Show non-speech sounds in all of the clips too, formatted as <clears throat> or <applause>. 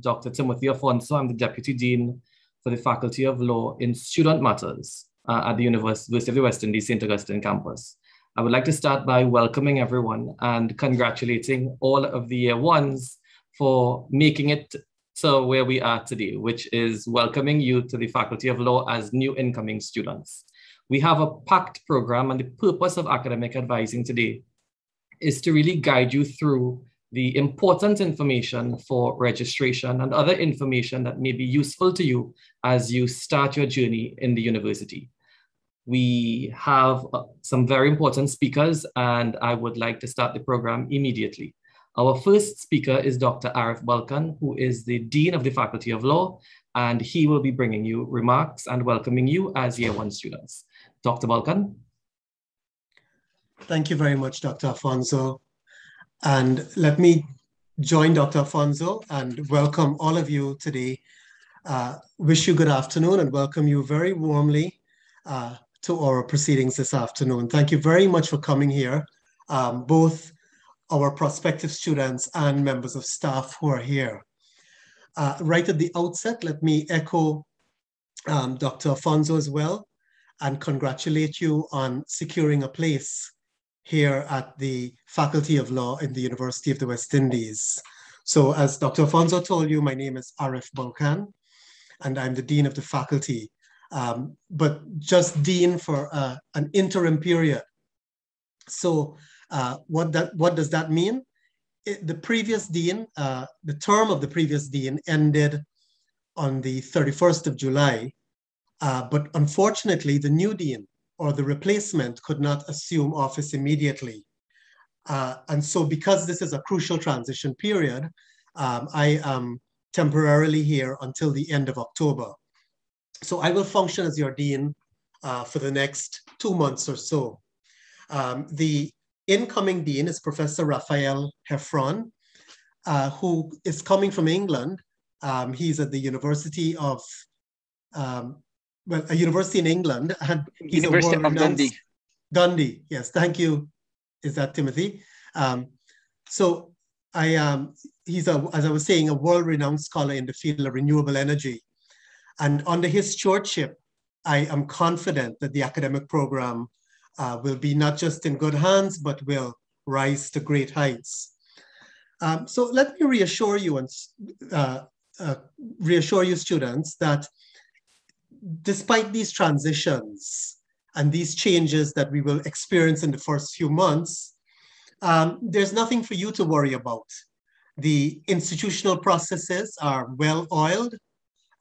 Dr. Timothy Afonso. I'm the Deputy Dean for the Faculty of Law in Student Matters uh, at the University of the West Indies St. Augustine campus. I would like to start by welcoming everyone and congratulating all of the year ones for making it to where we are today, which is welcoming you to the Faculty of Law as new incoming students. We have a packed program and the purpose of academic advising today is to really guide you through the important information for registration and other information that may be useful to you as you start your journey in the university. We have uh, some very important speakers, and I would like to start the program immediately. Our first speaker is Dr. Arif Balkan, who is the Dean of the Faculty of Law, and he will be bringing you remarks and welcoming you as year one students. Dr. Balkan. Thank you very much, Dr. Afonso. And let me join Dr. Afonso and welcome all of you today. Uh, wish you good afternoon and welcome you very warmly uh, to our proceedings this afternoon. Thank you very much for coming here, um, both our prospective students and members of staff who are here. Uh, right at the outset, let me echo um, Dr. Afonso as well and congratulate you on securing a place here at the Faculty of Law in the University of the West Indies. So as Dr. Afonso told you, my name is Arif Balkan, and I'm the Dean of the Faculty, um, but just Dean for uh, an interim period. So uh, what, that, what does that mean? It, the previous Dean, uh, the term of the previous Dean ended on the 31st of July, uh, but unfortunately the new Dean or the replacement could not assume office immediately. Uh, and so because this is a crucial transition period, um, I am temporarily here until the end of October. So I will function as your dean uh, for the next two months or so. Um, the incoming dean is Professor Raphael Heffron, uh, who is coming from England. Um, he's at the University of um, well, a university in England, and he's University of Dundee. Dundee, yes, thank you. Is that Timothy? Um, so I um, he's a, as I was saying, a world-renowned scholar in the field of renewable energy, and under his stewardship, I am confident that the academic program uh, will be not just in good hands, but will rise to great heights. Um, so let me reassure you and uh, uh, reassure you students that despite these transitions and these changes that we will experience in the first few months, um, there's nothing for you to worry about. The institutional processes are well oiled,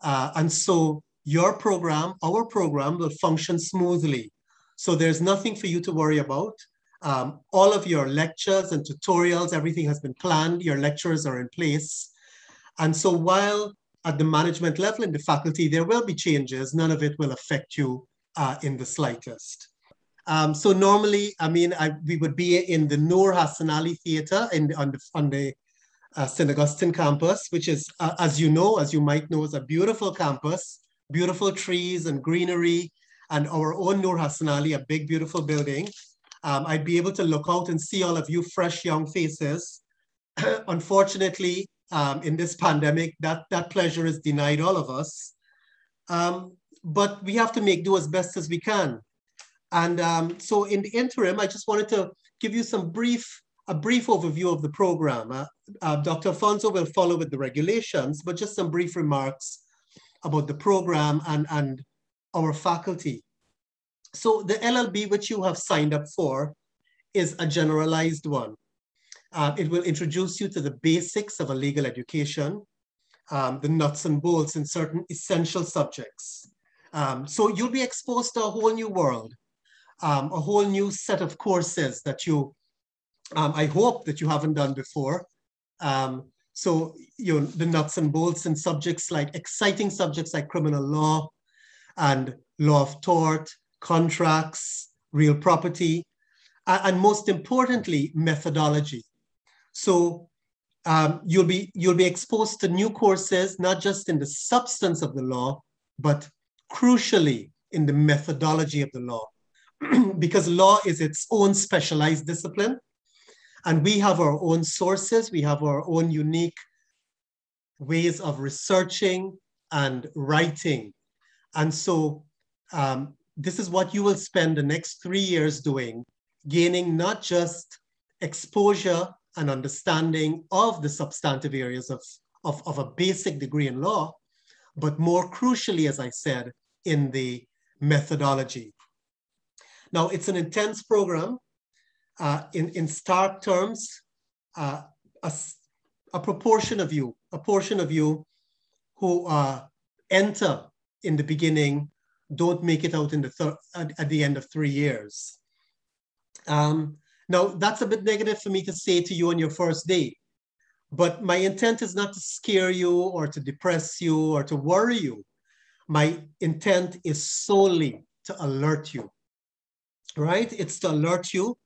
uh, and so your program, our program, will function smoothly. So there's nothing for you to worry about. Um, all of your lectures and tutorials, everything has been planned, your lecturers are in place. And so while at the management level in the faculty, there will be changes. None of it will affect you uh, in the slightest. Um, so normally, I mean, I, we would be in the Noor Hassanali Theatre in, on the, on the uh, St. Augustine campus, which is, uh, as you know, as you might know, is a beautiful campus, beautiful trees and greenery, and our own Noor Hassanali, a big, beautiful building. Um, I'd be able to look out and see all of you fresh, young faces. <clears throat> Unfortunately, um, in this pandemic, that, that pleasure is denied all of us. Um, but we have to make do as best as we can. And um, so in the interim, I just wanted to give you some brief, a brief overview of the program. Uh, uh, Dr. Afonso will follow with the regulations, but just some brief remarks about the program and, and our faculty. So the LLB, which you have signed up for, is a generalized one. Uh, it will introduce you to the basics of a legal education, um, the nuts and bolts in certain essential subjects. Um, so you'll be exposed to a whole new world, um, a whole new set of courses that you, um, I hope that you haven't done before. Um, so you know, the nuts and bolts in subjects like exciting subjects like criminal law and law of tort, contracts, real property, and most importantly, methodology. So um, you'll be you'll be exposed to new courses, not just in the substance of the law, but crucially in the methodology of the law, <clears throat> because law is its own specialized discipline, and we have our own sources, we have our own unique ways of researching and writing. And so um, this is what you will spend the next three years doing, gaining not just exposure and understanding of the substantive areas of, of, of a basic degree in law, but more crucially, as I said, in the methodology. Now, it's an intense program. Uh, in, in stark terms, uh, a, a proportion of you, a portion of you who uh, enter in the beginning don't make it out in the at, at, the end of three years. Um, now, that's a bit negative for me to say to you on your first day, but my intent is not to scare you or to depress you or to worry you. My intent is solely to alert you, right? It's to alert you,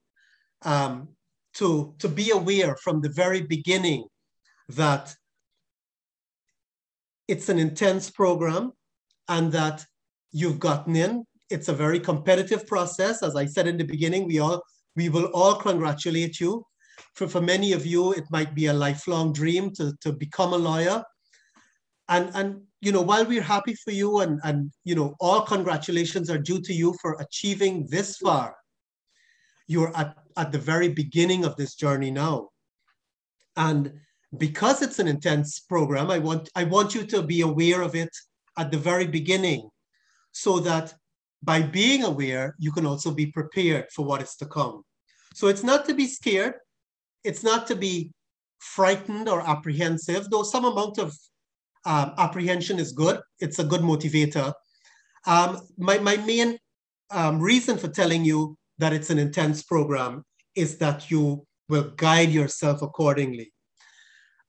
um, to, to be aware from the very beginning that it's an intense program and that you've gotten in. It's a very competitive process. As I said in the beginning, we all we will all congratulate you. For, for many of you, it might be a lifelong dream to, to become a lawyer. And, and you know, while we're happy for you and, and you know, all congratulations are due to you for achieving this far, you're at, at the very beginning of this journey now. And because it's an intense program, I want, I want you to be aware of it at the very beginning so that by being aware, you can also be prepared for what is to come. So it's not to be scared. It's not to be frightened or apprehensive, though some amount of um, apprehension is good. It's a good motivator. Um, my, my main um, reason for telling you that it's an intense program is that you will guide yourself accordingly.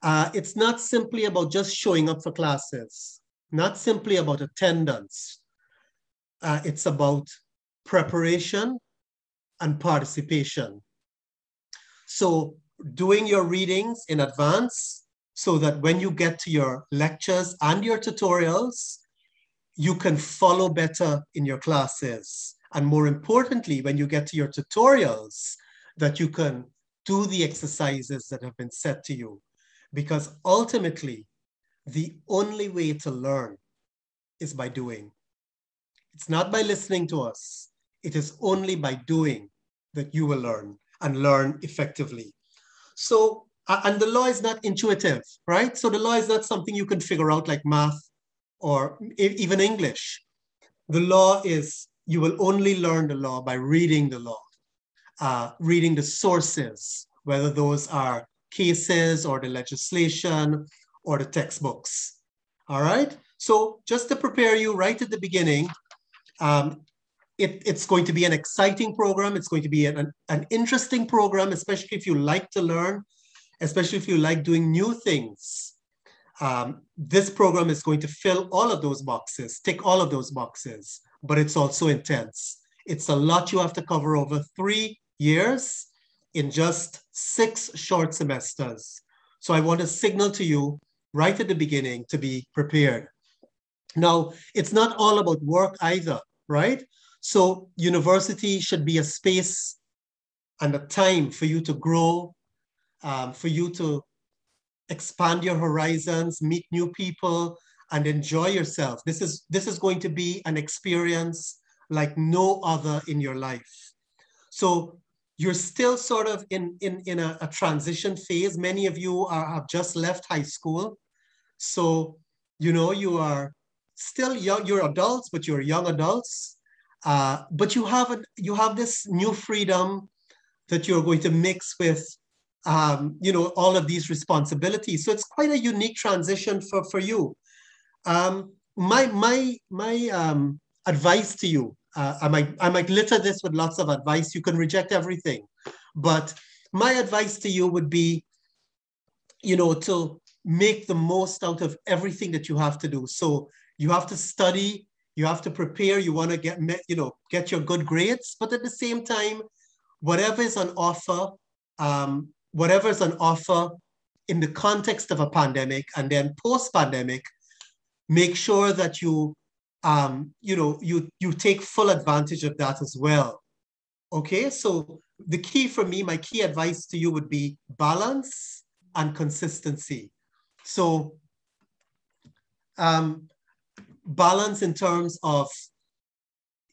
Uh, it's not simply about just showing up for classes, not simply about attendance, uh, it's about preparation and participation. So doing your readings in advance so that when you get to your lectures and your tutorials, you can follow better in your classes. And more importantly, when you get to your tutorials, that you can do the exercises that have been set to you. Because ultimately, the only way to learn is by doing. It's not by listening to us. It is only by doing that you will learn and learn effectively. So, and the law is not intuitive, right? So the law is not something you can figure out like math or even English. The law is, you will only learn the law by reading the law, uh, reading the sources, whether those are cases or the legislation or the textbooks. All right. So just to prepare you right at the beginning, um, it, it's going to be an exciting program. It's going to be an, an interesting program, especially if you like to learn, especially if you like doing new things. Um, this program is going to fill all of those boxes, tick all of those boxes, but it's also intense. It's a lot you have to cover over three years in just six short semesters. So I want to signal to you right at the beginning to be prepared. Now, it's not all about work either, right? So university should be a space and a time for you to grow, um, for you to expand your horizons, meet new people, and enjoy yourself. This is, this is going to be an experience like no other in your life. So you're still sort of in, in, in a, a transition phase. Many of you are, have just left high school. So, you know, you are still young, you're adults, but you're young adults. Uh, but you have a, you have this new freedom that you're going to mix with um, you know all of these responsibilities. So it's quite a unique transition for for you. Um, my my my um, advice to you, uh, I might I might litter this with lots of advice. You can reject everything, but my advice to you would be, you know, to make the most out of everything that you have to do. So you have to study, you have to prepare, you want to get, you know, get your good grades, but at the same time, whatever is on offer, um, whatever is on offer in the context of a pandemic and then post-pandemic, make sure that you, um, you know, you, you take full advantage of that as well. Okay, so the key for me, my key advice to you would be balance and consistency. So um, balance in terms of,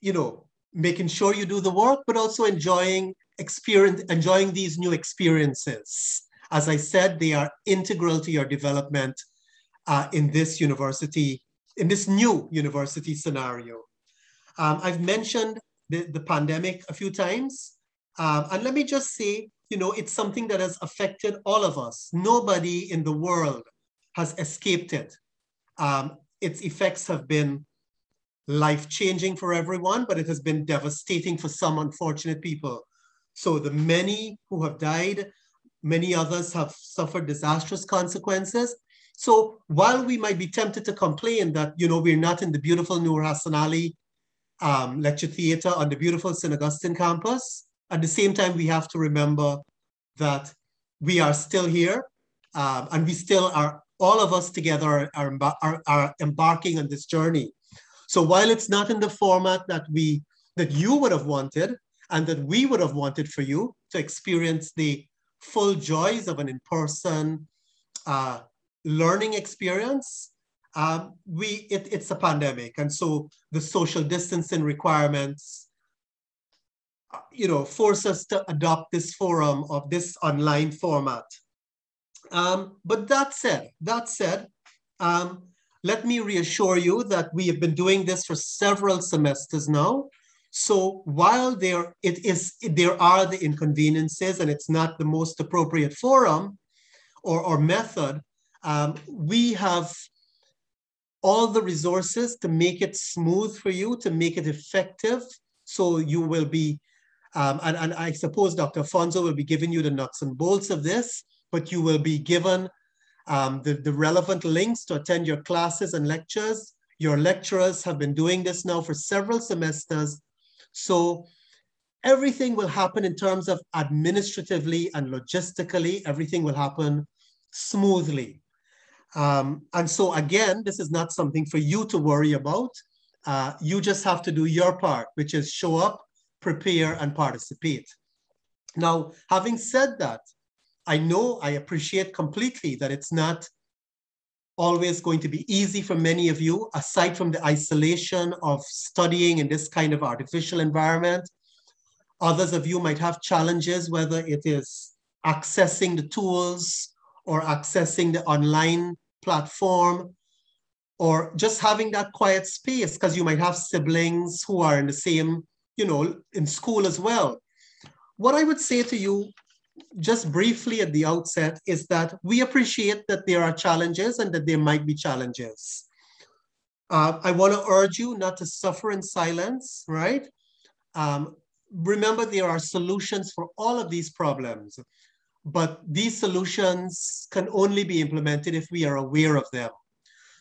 you know, making sure you do the work, but also enjoying experience, enjoying these new experiences. As I said, they are integral to your development uh, in this university, in this new university scenario. Um, I've mentioned the, the pandemic a few times. Um, and let me just say, you know, it's something that has affected all of us. Nobody in the world has escaped it. Um, its effects have been life-changing for everyone, but it has been devastating for some unfortunate people. So the many who have died, many others have suffered disastrous consequences. So while we might be tempted to complain that, you know, we're not in the beautiful Noor Hassanali um, lecture theater on the beautiful St. Augustine campus, at the same time, we have to remember that we are still here um, and we still are, all of us together are, are, are embarking on this journey. So while it's not in the format that we, that you would have wanted and that we would have wanted for you to experience the full joys of an in-person uh, learning experience, um, we it, it's a pandemic, and so the social distancing requirements you know, force us to adopt this forum of this online format. Um, but that said, that said, um, let me reassure you that we have been doing this for several semesters now. So while there it is, there are the inconveniences and it's not the most appropriate forum or, or method, um, we have all the resources to make it smooth for you, to make it effective. So you will be um, and, and I suppose Dr. Afonso will be giving you the nuts and bolts of this, but you will be given um, the, the relevant links to attend your classes and lectures. Your lecturers have been doing this now for several semesters. So everything will happen in terms of administratively and logistically, everything will happen smoothly. Um, and so again, this is not something for you to worry about. Uh, you just have to do your part, which is show up, prepare, and participate. Now, having said that, I know I appreciate completely that it's not always going to be easy for many of you, aside from the isolation of studying in this kind of artificial environment. Others of you might have challenges, whether it is accessing the tools or accessing the online platform or just having that quiet space because you might have siblings who are in the same you know, in school as well. What I would say to you just briefly at the outset is that we appreciate that there are challenges and that there might be challenges. Uh, I want to urge you not to suffer in silence, right? Um, remember, there are solutions for all of these problems, but these solutions can only be implemented if we are aware of them.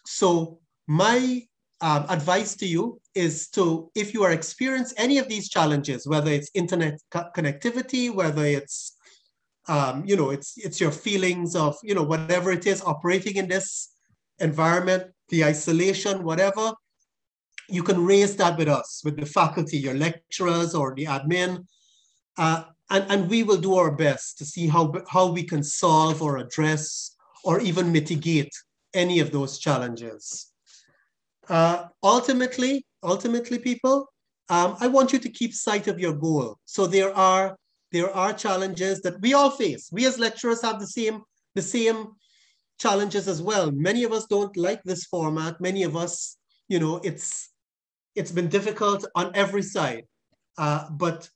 So my um, advice to you is to, if you are experiencing any of these challenges, whether it's internet co connectivity, whether it's, um, you know, it's, it's your feelings of, you know, whatever it is operating in this environment, the isolation, whatever, you can raise that with us, with the faculty, your lecturers or the admin, uh, and, and we will do our best to see how, how we can solve or address or even mitigate any of those challenges. Uh, ultimately, ultimately, people, um, I want you to keep sight of your goal. So there are there are challenges that we all face. We as lecturers have the same the same challenges as well. Many of us don't like this format. Many of us, you know, it's it's been difficult on every side. Uh, but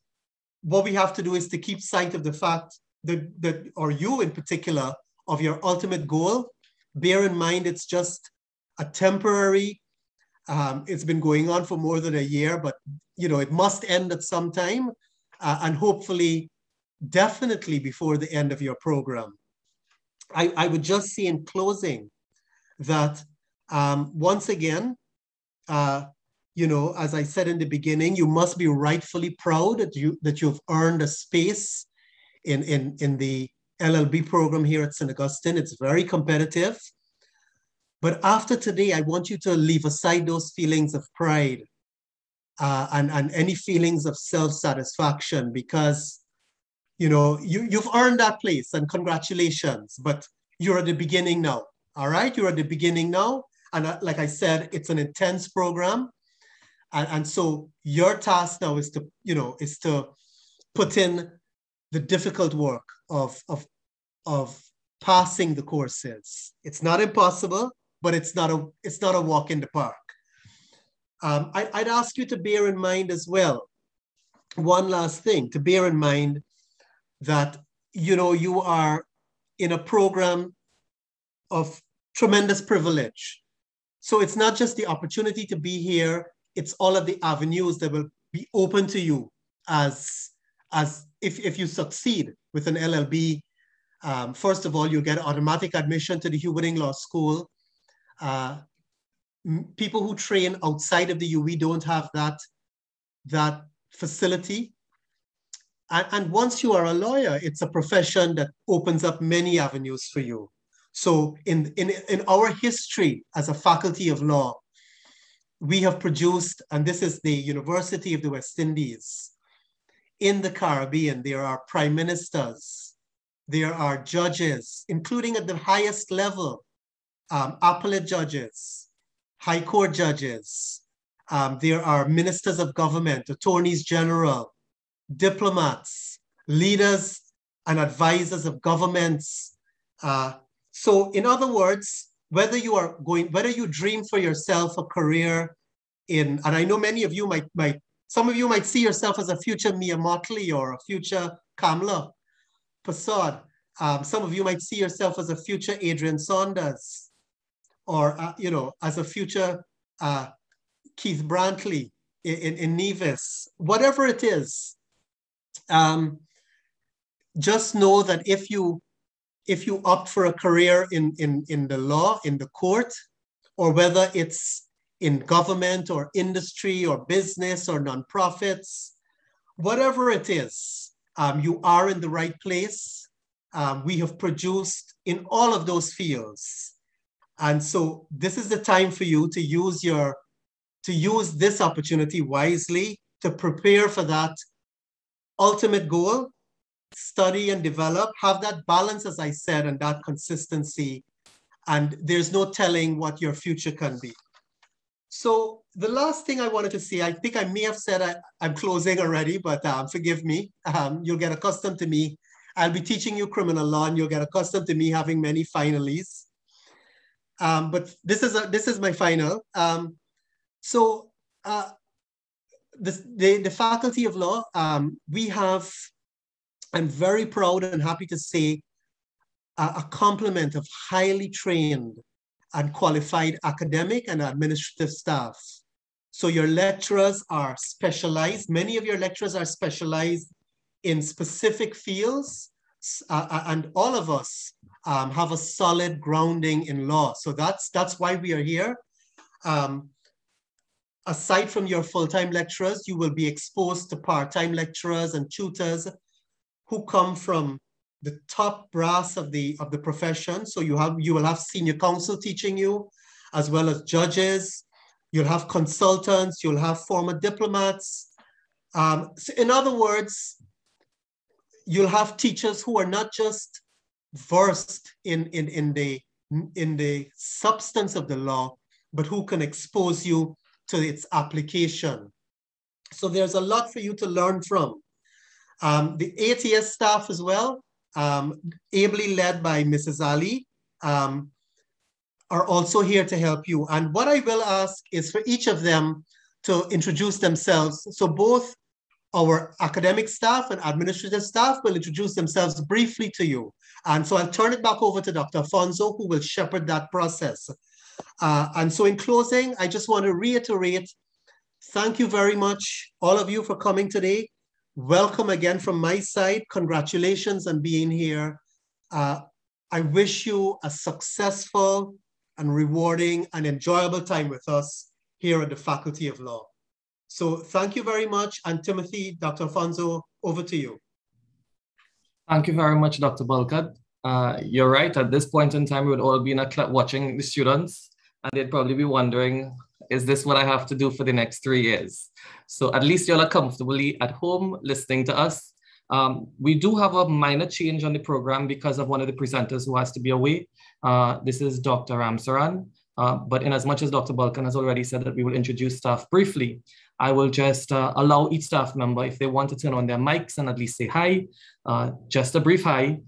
what we have to do is to keep sight of the fact that that, or you in particular, of your ultimate goal. Bear in mind it's just a temporary um, it's been going on for more than a year, but you know it must end at some time, uh, and hopefully, definitely before the end of your program. I, I would just say in closing that um, once again, uh, you know, as I said in the beginning, you must be rightfully proud that you that you've earned a space in in in the LLB program here at St. Augustine. It's very competitive. But after today, I want you to leave aside those feelings of pride uh, and, and any feelings of self-satisfaction because you know you, you've earned that place and congratulations, but you're at the beginning now. All right, you're at the beginning now, And uh, like I said, it's an intense program. And, and so your task now is to, you know, is to put in the difficult work of, of, of passing the courses. It's not impossible, but it's not a, it's not a walk in the park. Um, I, I'd ask you to bear in mind as well, one last thing, to bear in mind that, you know, you are in a program of tremendous privilege. So it's not just the opportunity to be here, it's all of the avenues that will be open to you as, as if, if you succeed with an LLB. Um, first of all, you get automatic admission to the Hugh Wooding Law School. Uh, people who train outside of the UWI don't have that, that facility. And, and once you are a lawyer, it's a profession that opens up many avenues for you. So in, in, in our history as a faculty of law, we have produced, and this is the University of the West Indies, in the Caribbean, there are prime ministers, there are judges, including at the highest level, um, appellate judges, high court judges, um, there are ministers of government, attorneys general, diplomats, leaders and advisors of governments, uh, so in other words, whether you are going, whether you dream for yourself a career in, and I know many of you might, might some of you might see yourself as a future Mia Mottley or a future Kamla Persad. Um, some of you might see yourself as a future Adrian Saunders or, uh, you know, as a future uh, Keith Brantley in, in, in Nevis, whatever it is. Um, just know that if you if you opt for a career in, in, in the law, in the court, or whether it's in government or industry or business or nonprofits, whatever it is, um, you are in the right place. Um, we have produced in all of those fields. And so this is the time for you to use your, to use this opportunity wisely to prepare for that ultimate goal study and develop, have that balance, as I said, and that consistency. And there's no telling what your future can be. So the last thing I wanted to say, I think I may have said I, am closing already, but um, forgive me. Um, you'll get accustomed to me. I'll be teaching you criminal law and you'll get accustomed to me having many finalies. Um, but this is, a, this is my final. Um, so uh, the, the, the Faculty of Law, um, we have I'm very proud and happy to say a, complement of highly trained and qualified academic and administrative staff. So your lecturers are specialized. Many of your lecturers are specialized in specific fields, uh, and all of us um, have a solid grounding in law. So that's that's why we are here. Um, aside from your full-time lecturers, you will be exposed to part-time lecturers and tutors who come from the top brass of the of the profession. So you have you will have senior counsel teaching you, as well as judges. You'll have consultants. You'll have former diplomats. Um, so in other words, you'll have teachers who are not just versed in, in, in, the, in the substance of the law, but who can expose you to its application. So there's a lot for you to learn from. Um, the ATS staff as well, um, ably led by Mrs. Ali, um, are also here to help you. And what I will ask is for each of them to introduce themselves. So both our academic staff and administrative staff will introduce themselves briefly to you. And so I'll turn it back over to Dr. Afonso, who will shepherd that process. Uh, and so in closing, I just want to reiterate, thank you very much, all of you for coming today welcome again from my side. Congratulations on being here. Uh, I wish you a successful and rewarding and enjoyable time with us here at the Faculty of Law. So thank you very much. And Timothy, Dr. Afonso, over to you. Thank you very much, Dr. Balkan. Uh, you're right. At this point in time, we would all be in a club watching the students, and they'd probably be wondering is this what I have to do for the next three years? So at least y'all are comfortably at home listening to us. Um, we do have a minor change on the program because of one of the presenters who has to be away. Uh, this is Dr. Ramsaran. Uh, but in as much as Dr. Balkan has already said that we will introduce staff briefly, I will just uh, allow each staff member, if they want to turn on their mics and at least say hi, uh, just a brief hi,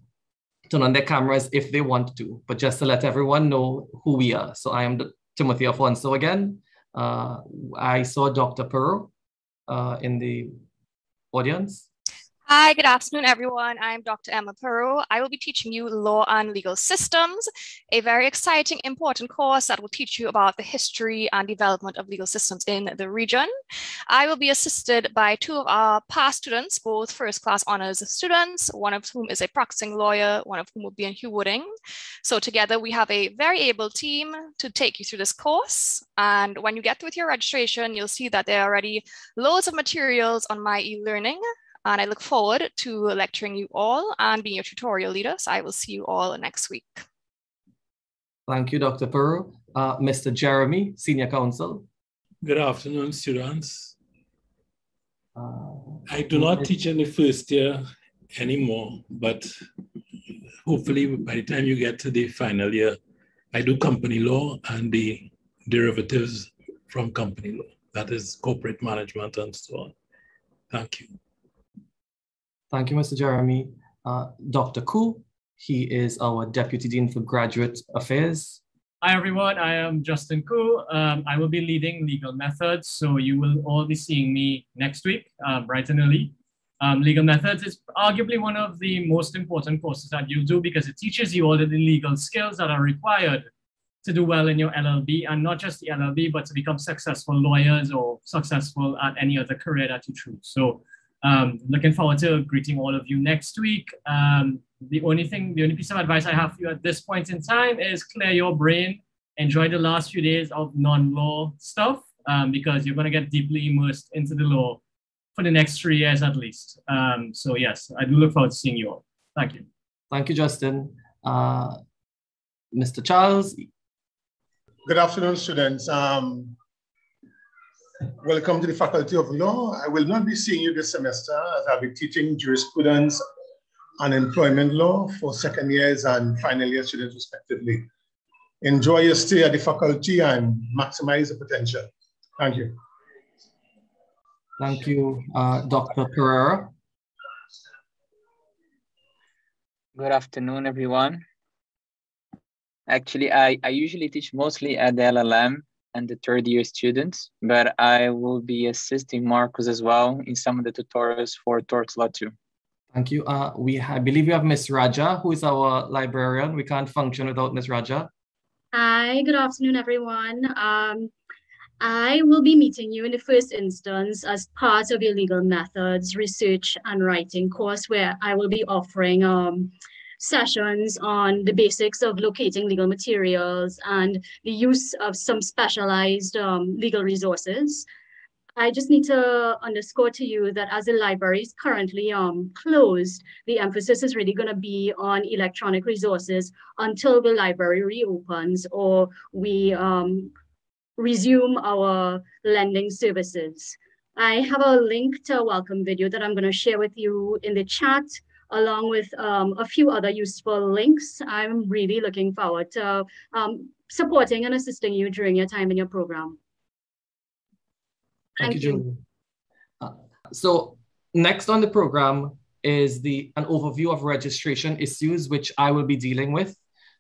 turn on their cameras if they want to, but just to let everyone know who we are. So I am Timothy Afonso again. Uh, I saw Dr. Pearl uh, in the audience. Hi, good afternoon, everyone. I'm Dr. Emma Peru. I will be teaching you Law and Legal Systems, a very exciting, important course that will teach you about the history and development of legal systems in the region. I will be assisted by two of our past students, both first class honors students, one of whom is a practicing lawyer, one of whom will be in Hugh Wooding. So together we have a very able team to take you through this course. And when you get with your registration, you'll see that there are already loads of materials on my e-learning and I look forward to lecturing you all and being your tutorial leader. So I will see you all next week. Thank you, Dr. Peru. Uh, Mr. Jeremy, Senior Counsel. Good afternoon, students. Uh, I do not teach in the first year anymore, but hopefully by the time you get to the final year, I do company law and the derivatives from company law. That is corporate management and so on. Thank you. Thank you, Mr. Jeremy. Uh, Dr. Koo, he is our Deputy Dean for Graduate Affairs. Hi, everyone. I am Justin Koo. Um, I will be leading legal methods. So you will all be seeing me next week, um, bright and early. Um, legal methods is arguably one of the most important courses that you do because it teaches you all the legal skills that are required to do well in your LLB and not just the LLB, but to become successful lawyers or successful at any other career that you choose. So um, looking forward to greeting all of you next week. Um, the only thing, the only piece of advice I have for you at this point in time is clear your brain, enjoy the last few days of non-law stuff um, because you're going to get deeply immersed into the law for the next three years at least. Um, so yes, I do look forward to seeing you all. Thank you. Thank you, Justin. Uh, Mr. Charles. Good afternoon, students. Um, Welcome to the Faculty of Law. I will not be seeing you this semester as I'll be teaching jurisprudence and employment law for second years and final year students respectively. Enjoy your stay at the faculty and maximize the potential. Thank you. Thank you, uh, Dr. Pereira. Good afternoon, everyone. Actually, I, I usually teach mostly at the LLM and the third year students, but I will be assisting Marcus as well in some of the tutorials for Tort Law 2. Thank you. Uh, we I believe we have Miss Raja, who is our librarian. We can't function without Miss Raja. Hi, good afternoon, everyone. Um, I will be meeting you in the first instance as part of your legal methods research and writing course where I will be offering um, sessions on the basics of locating legal materials and the use of some specialized um, legal resources. I just need to underscore to you that as the library is currently um, closed, the emphasis is really going to be on electronic resources until the library reopens or we um, resume our lending services. I have a link to a welcome video that I'm going to share with you in the chat along with um, a few other useful links. I'm really looking forward to um, supporting and assisting you during your time in your program. Thank, Thank you, you. Uh, so next on the program is the an overview of registration issues, which I will be dealing with.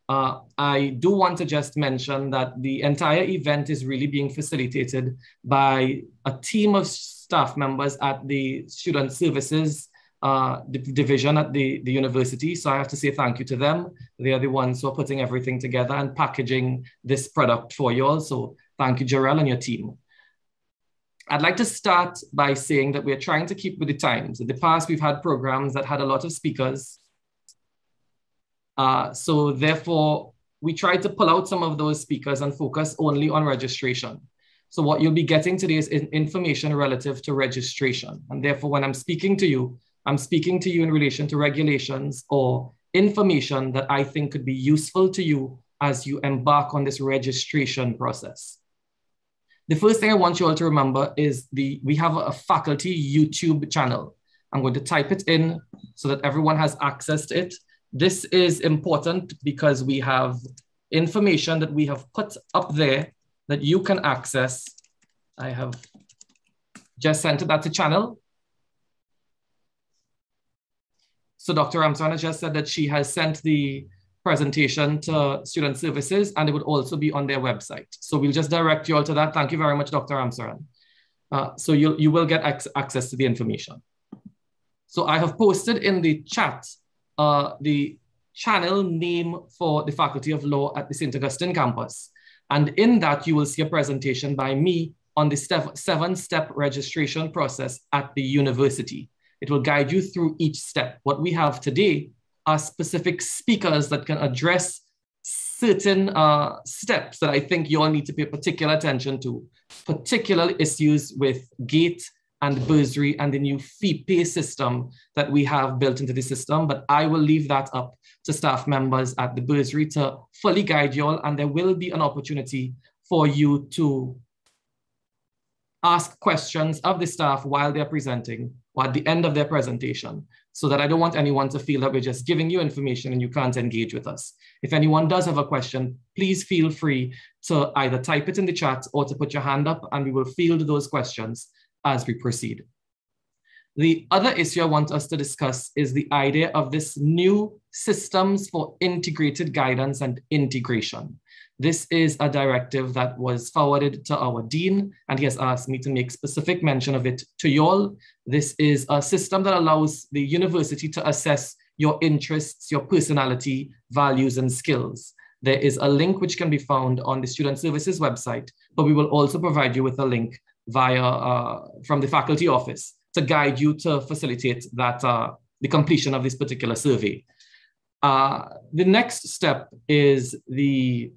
Uh, I do want to just mention that the entire event is really being facilitated by a team of staff members at the Student Services uh, division at the, the university. So I have to say thank you to them. They are the ones who are putting everything together and packaging this product for you all. So thank you, Jarell, and your team. I'd like to start by saying that we're trying to keep with the times. In the past, we've had programs that had a lot of speakers. Uh, so therefore, we tried to pull out some of those speakers and focus only on registration. So what you'll be getting today is information relative to registration. And therefore, when I'm speaking to you, I'm speaking to you in relation to regulations or information that I think could be useful to you as you embark on this registration process. The first thing I want you all to remember is the we have a faculty YouTube channel. I'm going to type it in so that everyone has access to it. This is important because we have information that we have put up there that you can access. I have just sent that to channel. So Dr. Has just said that she has sent the presentation to student services and it would also be on their website. So we'll just direct you all to that. Thank you very much, Dr. Armstrong. Uh, so you, you will get access to the information. So I have posted in the chat uh, the channel name for the Faculty of Law at the St. Augustine campus. And in that, you will see a presentation by me on the seven-step registration process at the university. It will guide you through each step. What we have today are specific speakers that can address certain uh, steps that I think you all need to pay particular attention to, particular issues with GATE and bursary and the new fee pay system that we have built into the system. But I will leave that up to staff members at the bursary to fully guide you all, and there will be an opportunity for you to ask questions of the staff while they're presenting or at the end of their presentation so that I don't want anyone to feel that we're just giving you information and you can't engage with us. If anyone does have a question, please feel free to either type it in the chat or to put your hand up and we will field those questions as we proceed. The other issue I want us to discuss is the idea of this new systems for integrated guidance and integration. This is a directive that was forwarded to our dean, and he has asked me to make specific mention of it to you all. This is a system that allows the university to assess your interests, your personality, values, and skills. There is a link which can be found on the Student Services website, but we will also provide you with a link via uh, from the faculty office to guide you to facilitate that uh, the completion of this particular survey. Uh, the next step is the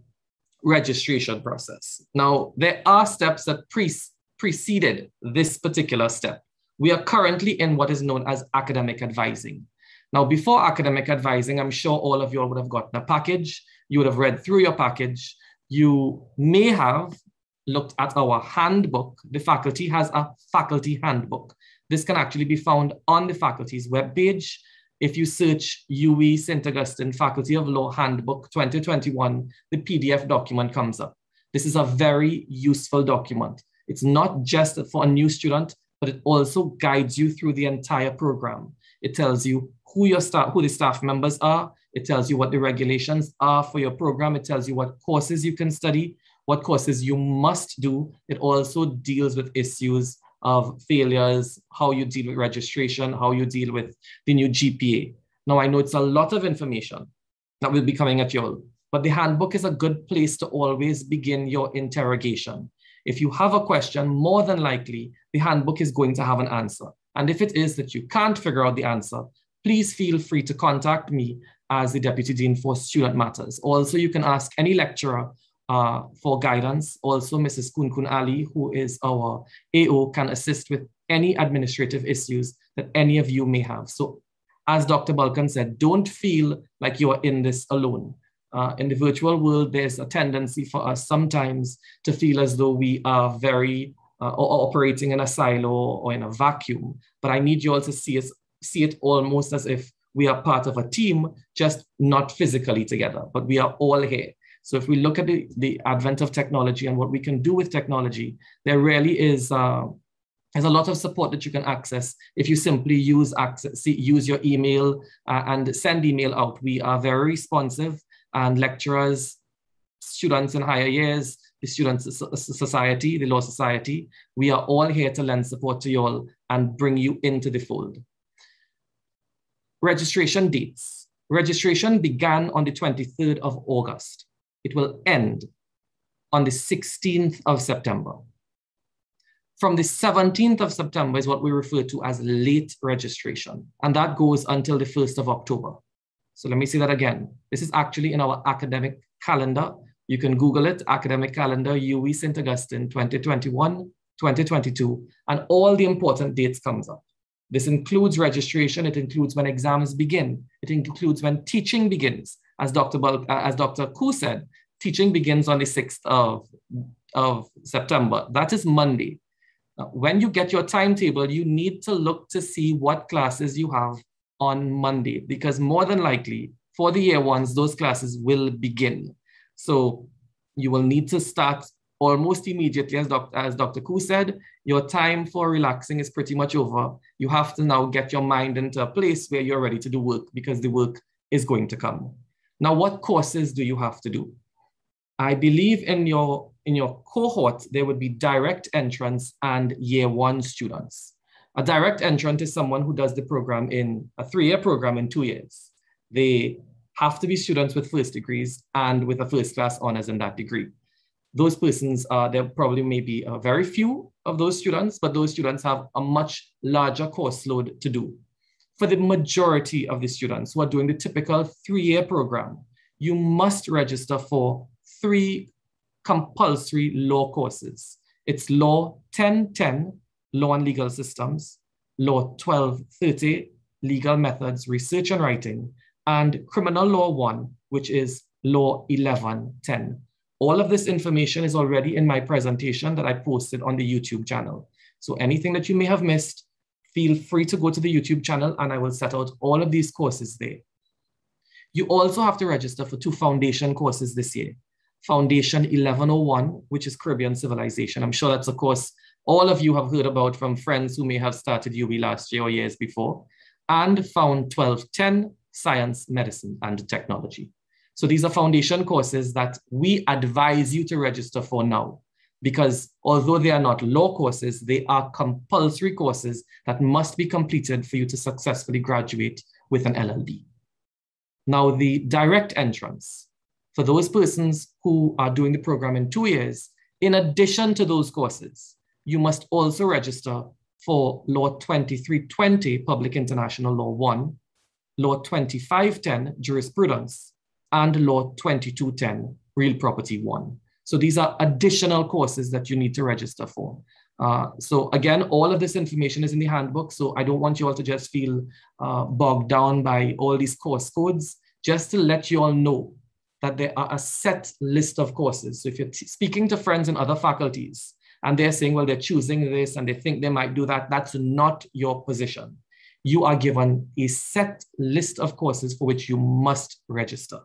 registration process. Now, there are steps that pre preceded this particular step. We are currently in what is known as academic advising. Now, before academic advising, I'm sure all of you all would have gotten a package. You would have read through your package. You may have looked at our handbook. The faculty has a faculty handbook. This can actually be found on the faculty's webpage. If you search UWI St. Augustine Faculty of Law Handbook 2021, the PDF document comes up. This is a very useful document. It's not just for a new student, but it also guides you through the entire program. It tells you who your staff, who the staff members are. It tells you what the regulations are for your program. It tells you what courses you can study, what courses you must do. It also deals with issues of failures, how you deal with registration, how you deal with the new GPA. Now, I know it's a lot of information that will be coming at you but the handbook is a good place to always begin your interrogation. If you have a question, more than likely, the handbook is going to have an answer. And if it is that you can't figure out the answer, please feel free to contact me as the Deputy Dean for Student Matters. Also, you can ask any lecturer uh, for guidance. Also, Mrs. Kun Kunkun Ali, who is our AO, can assist with any administrative issues that any of you may have. So as Dr. Balkan said, don't feel like you are in this alone. Uh, in the virtual world, there's a tendency for us sometimes to feel as though we are very uh, or operating in a silo or in a vacuum. But I need you all to see, us, see it almost as if we are part of a team, just not physically together, but we are all here. So if we look at the, the advent of technology and what we can do with technology, there really is uh, there's a lot of support that you can access if you simply use access, use your email uh, and send email out. We are very responsive and lecturers, students in higher years, the Students Society, the Law Society, we are all here to lend support to you all and bring you into the fold. Registration dates. Registration began on the 23rd of August. It will end on the 16th of September. From the 17th of September is what we refer to as late registration, and that goes until the 1st of October. So let me say that again. This is actually in our academic calendar. You can Google it, academic calendar, UWI St. Augustine 2021, 2022, and all the important dates comes up. This includes registration, it includes when exams begin, it includes when teaching begins, as Dr. Bal- uh, as Dr. Koo said, teaching begins on the 6th of, of September. That is Monday. Uh, when you get your timetable, you need to look to see what classes you have on Monday, because more than likely, for the year ones, those classes will begin. So you will need to start almost immediately, as, doc, as Dr. Koo said, your time for relaxing is pretty much over. You have to now get your mind into a place where you're ready to do work because the work is going to come. Now, what courses do you have to do? I believe in your, in your cohort, there would be direct entrance and year one students. A direct entrant is someone who does the program in a three-year program in two years. They have to be students with first degrees and with a first class honors in that degree. Those persons, uh, there probably may be very few of those students, but those students have a much larger course load to do. For the majority of the students who are doing the typical three-year program, you must register for three compulsory law courses. It's Law 1010, Law and Legal Systems, Law 1230, Legal Methods, Research and Writing, and Criminal Law 1, which is Law 1110. All of this information is already in my presentation that I posted on the YouTube channel. So anything that you may have missed, feel free to go to the YouTube channel and I will set out all of these courses there. You also have to register for two foundation courses this year. Foundation 1101, which is Caribbean Civilization. I'm sure that's a course all of you have heard about from friends who may have started UWI last year or years before. And Found 1210, Science, Medicine, and Technology. So these are foundation courses that we advise you to register for now because although they are not law courses, they are compulsory courses that must be completed for you to successfully graduate with an LLB. Now, the direct entrance for those persons who are doing the program in two years, in addition to those courses, you must also register for Law 2320, Public International Law 1, Law 2510, Jurisprudence, and Law 2210, Real Property 1. So these are additional courses that you need to register for. Uh, so again, all of this information is in the handbook. So I don't want you all to just feel uh, bogged down by all these course codes, just to let you all know that there are a set list of courses. So if you're speaking to friends in other faculties and they're saying, well, they're choosing this and they think they might do that, that's not your position. You are given a set list of courses for which you must register.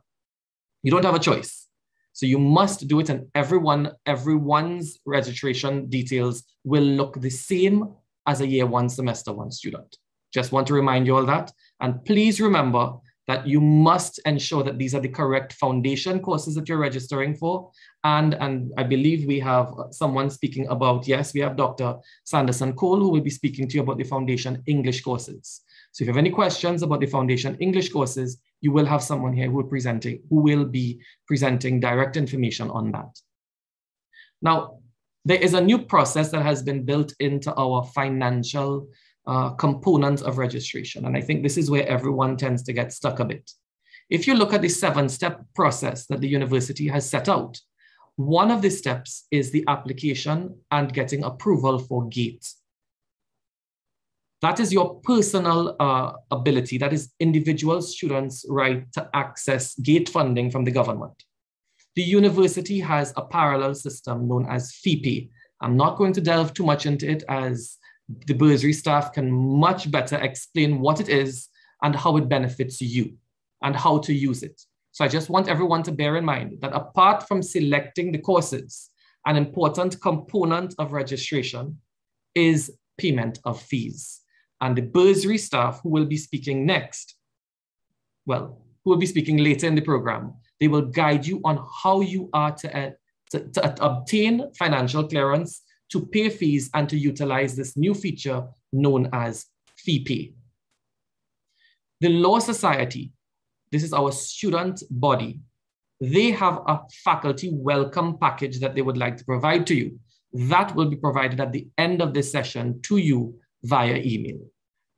You don't have a choice. So you must do it and everyone, everyone's registration details will look the same as a year one, semester one student. Just want to remind you all that. And please remember that you must ensure that these are the correct foundation courses that you're registering for. And, and I believe we have someone speaking about, yes, we have Dr. Sanderson Cole who will be speaking to you about the foundation English courses. So if you have any questions about the foundation English courses, you will have someone here who will, presenting, who will be presenting direct information on that. Now, there is a new process that has been built into our financial uh, component of registration. And I think this is where everyone tends to get stuck a bit. If you look at the seven step process that the university has set out, one of the steps is the application and getting approval for GATE. That is your personal uh, ability. That is individual students' right to access GATE funding from the government. The university has a parallel system known as FeePay. I'm not going to delve too much into it as the bursary staff can much better explain what it is and how it benefits you and how to use it. So I just want everyone to bear in mind that apart from selecting the courses, an important component of registration is payment of fees and the bursary staff who will be speaking next, well, who will be speaking later in the program, they will guide you on how you are to, uh, to, to obtain financial clearance, to pay fees, and to utilize this new feature known as fee pay. The Law Society, this is our student body, they have a faculty welcome package that they would like to provide to you. That will be provided at the end of this session to you via email.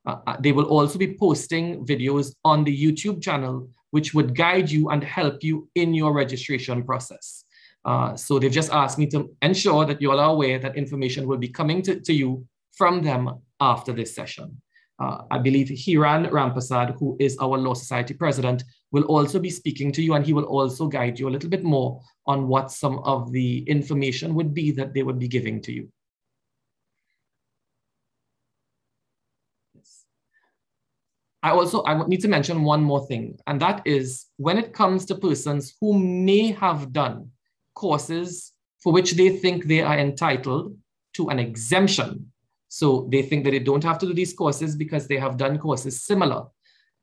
Uh, uh, they will also be posting videos on the YouTube channel, which would guide you and help you in your registration process. Uh, so they've just asked me to ensure that you all are aware that information will be coming to, to you from them after this session. Uh, I believe Hiran Rampasad, who is our Law Society president, will also be speaking to you and he will also guide you a little bit more on what some of the information would be that they would be giving to you. I also I need to mention one more thing, and that is when it comes to persons who may have done courses for which they think they are entitled to an exemption. So they think that they don't have to do these courses because they have done courses similar.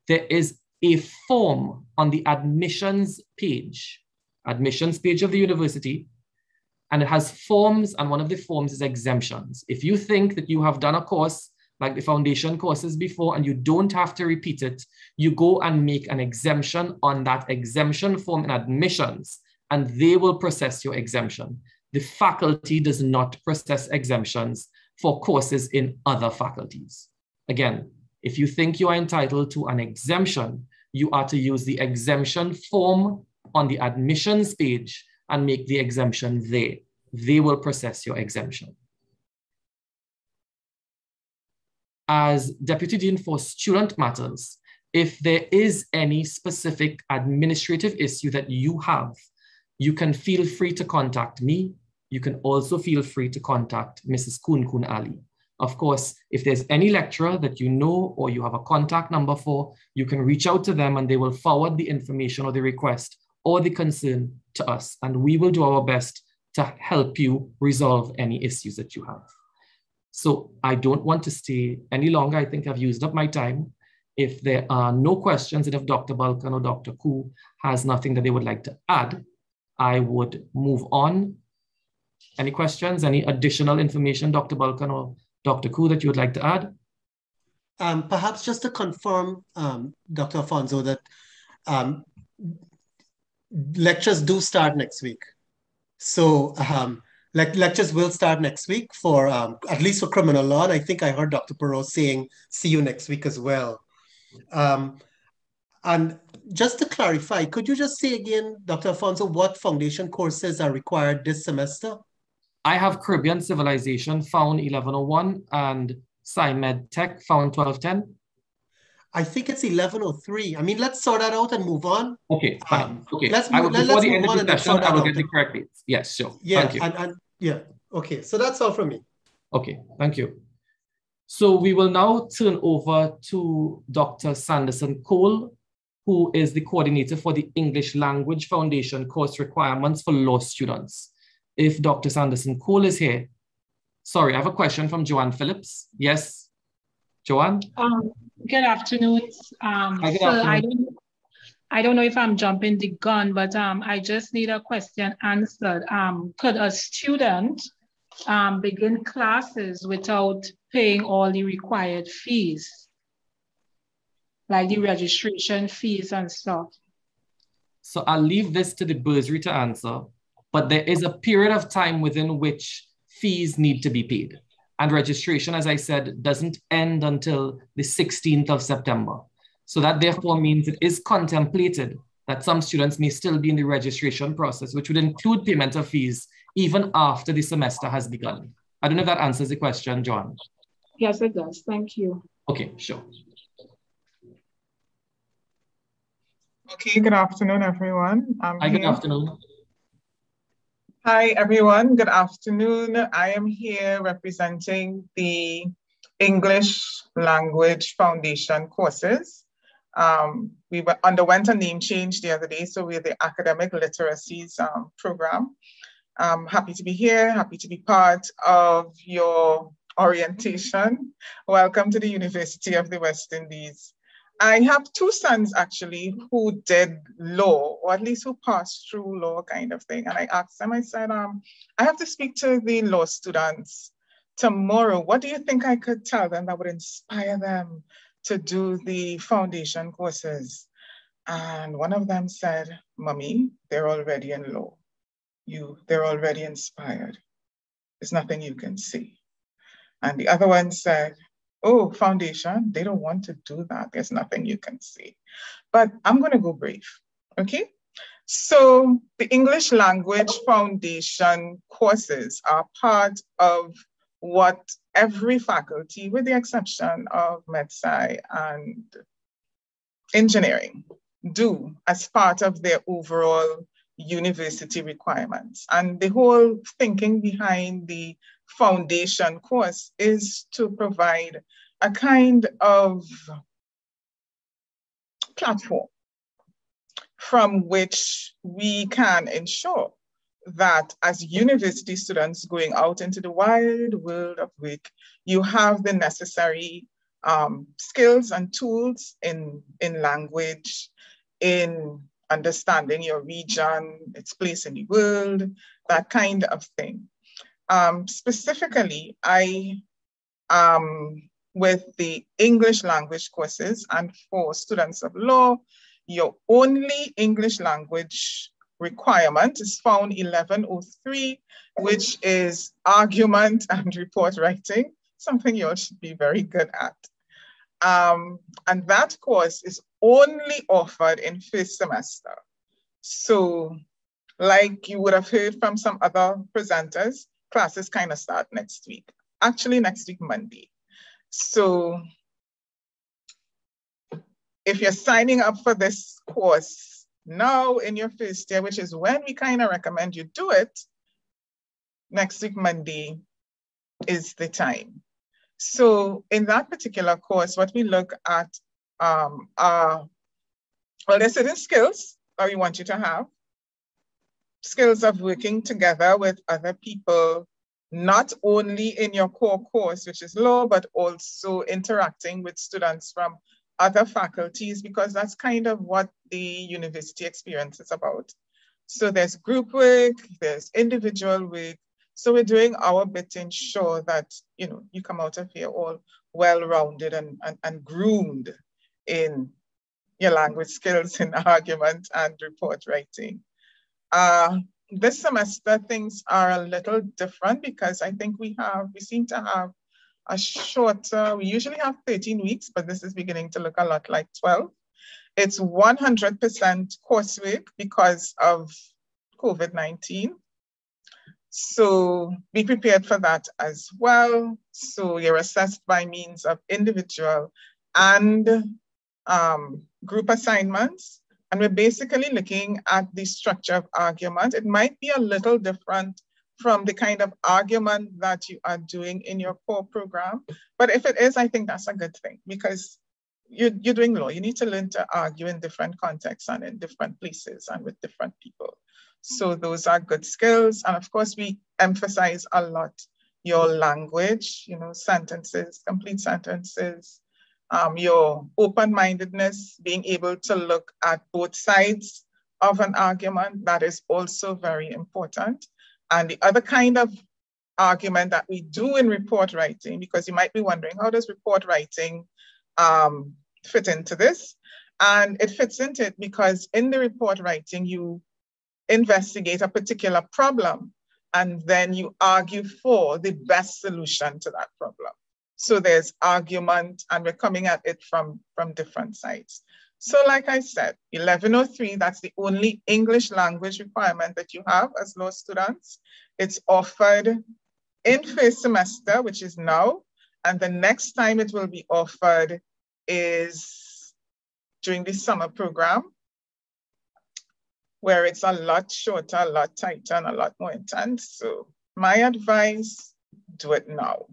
There is a form on the admissions page, admissions page of the university, and it has forms, and one of the forms is exemptions. If you think that you have done a course like the foundation courses before and you don't have to repeat it, you go and make an exemption on that exemption form in admissions and they will process your exemption. The faculty does not process exemptions for courses in other faculties. Again, if you think you are entitled to an exemption, you are to use the exemption form on the admissions page and make the exemption there. They will process your exemption. as Deputy Dean for Student Matters, if there is any specific administrative issue that you have, you can feel free to contact me. You can also feel free to contact Mrs. Kun Kun Ali. Of course, if there's any lecturer that you know or you have a contact number for, you can reach out to them and they will forward the information or the request or the concern to us. And we will do our best to help you resolve any issues that you have. So I don't want to stay any longer. I think I've used up my time. If there are no questions and if Dr. Balkan or Dr. Koo has nothing that they would like to add, I would move on. Any questions, any additional information, Dr. Balkan or Dr. Koo that you would like to add? Um, perhaps just to confirm, um, Dr. Afonso, that um, lectures do start next week. So um, like lectures will start next week for um, at least for criminal law. And I think I heard Dr. Perot saying, see you next week as well. And just to clarify, could you just say again, Dr. Afonso, what foundation courses are required this semester? I have Caribbean Civilization found 1101 and SciMed Tech found 1210. I think it's 1103. I mean, let's sort that out and move on. Okay, fine. Um, okay. Let's move, I will, before let's the end of the session, I will get the correct dates. Yes, sure. Yeah, thank you. And, and, yeah, okay. So that's all from me. Okay, thank you. So we will now turn over to Dr. Sanderson Cole, who is the coordinator for the English Language Foundation course requirements for law students. If Dr. Sanderson Cole is here, sorry, I have a question from Joanne Phillips. Yes, Joanne? Um, good afternoon. Um, Hi, good so afternoon. I don't, I don't know if I'm jumping the gun, but um, I just need a question answered. Um, could a student um, begin classes without paying all the required fees, like the registration fees and stuff? So I'll leave this to the bursary to answer, but there is a period of time within which fees need to be paid. And registration, as I said, doesn't end until the 16th of September. So that therefore means it is contemplated that some students may still be in the registration process, which would include payment of fees even after the semester has begun. I don't know if that answers the question, John. Yes, it does. Thank you. Okay, sure. Okay, good afternoon, everyone. I'm Hi, good afternoon. Hi, everyone. Good afternoon. I am here representing the English Language Foundation courses. Um, we underwent a name change the other day, so we're the Academic Literacies um, Program. I'm happy to be here, happy to be part of your orientation. Welcome to the University of the West Indies. I have two sons actually who did law, or at least who passed through law kind of thing. And I asked them, I said, um, I have to speak to the law students tomorrow. What do you think I could tell them that would inspire them to do the foundation courses? And one of them said, Mommy, they're already in law. You, they're already inspired. There's nothing you can see. And the other one said, oh, foundation, they don't want to do that. There's nothing you can see. But I'm going to go brave, okay? So the English Language Foundation courses are part of what every faculty, with the exception of MedSci and engineering, do as part of their overall university requirements. And the whole thinking behind the foundation course is to provide a kind of platform from which we can ensure that as university students going out into the wide world of work, you have the necessary um, skills and tools in, in language, in understanding your region, its place in the world, that kind of thing. Um, specifically, I, um, with the English language courses and for students of law, your only English language requirement is found 1103, which is argument and report writing, something you all should be very good at. Um, and that course is only offered in first semester. So like you would have heard from some other presenters, classes kind of start next week. Actually next week, Monday. So if you're signing up for this course now in your first year, which is when we kind of recommend you do it, next week, Monday is the time. So in that particular course, what we look at um, are, well, there's certain skills that we want you to have. Skills of working together with other people, not only in your core course, which is law, but also interacting with students from other faculties, because that's kind of what the university experience is about. So there's group work, there's individual work. So we're doing our bit to ensure that, you know, you come out of here all well-rounded and, and, and groomed in your language <laughs> skills in argument and report writing. Uh, this semester, things are a little different because I think we have, we seem to have a shorter, we usually have 13 weeks, but this is beginning to look a lot like 12. It's 100% coursework because of COVID-19. So be prepared for that as well. So you're assessed by means of individual and um, group assignments. And we're basically looking at the structure of argument. It might be a little different from the kind of argument that you are doing in your core program. But if it is, I think that's a good thing because you're, you're doing law. You need to learn to argue in different contexts and in different places and with different people. So those are good skills. And of course, we emphasize a lot your language, you know, sentences, complete sentences, um, your open-mindedness, being able to look at both sides of an argument, that is also very important. And the other kind of argument that we do in report writing, because you might be wondering, how does report writing um, fit into this? And it fits into it because in the report writing, you investigate a particular problem and then you argue for the best solution to that problem. So there's argument and we're coming at it from, from different sides. So like I said, 1103, that's the only English language requirement that you have as law students. It's offered in first semester, which is now, and the next time it will be offered is during the summer program, where it's a lot shorter, a lot tighter, and a lot more intense. So my advice, do it now,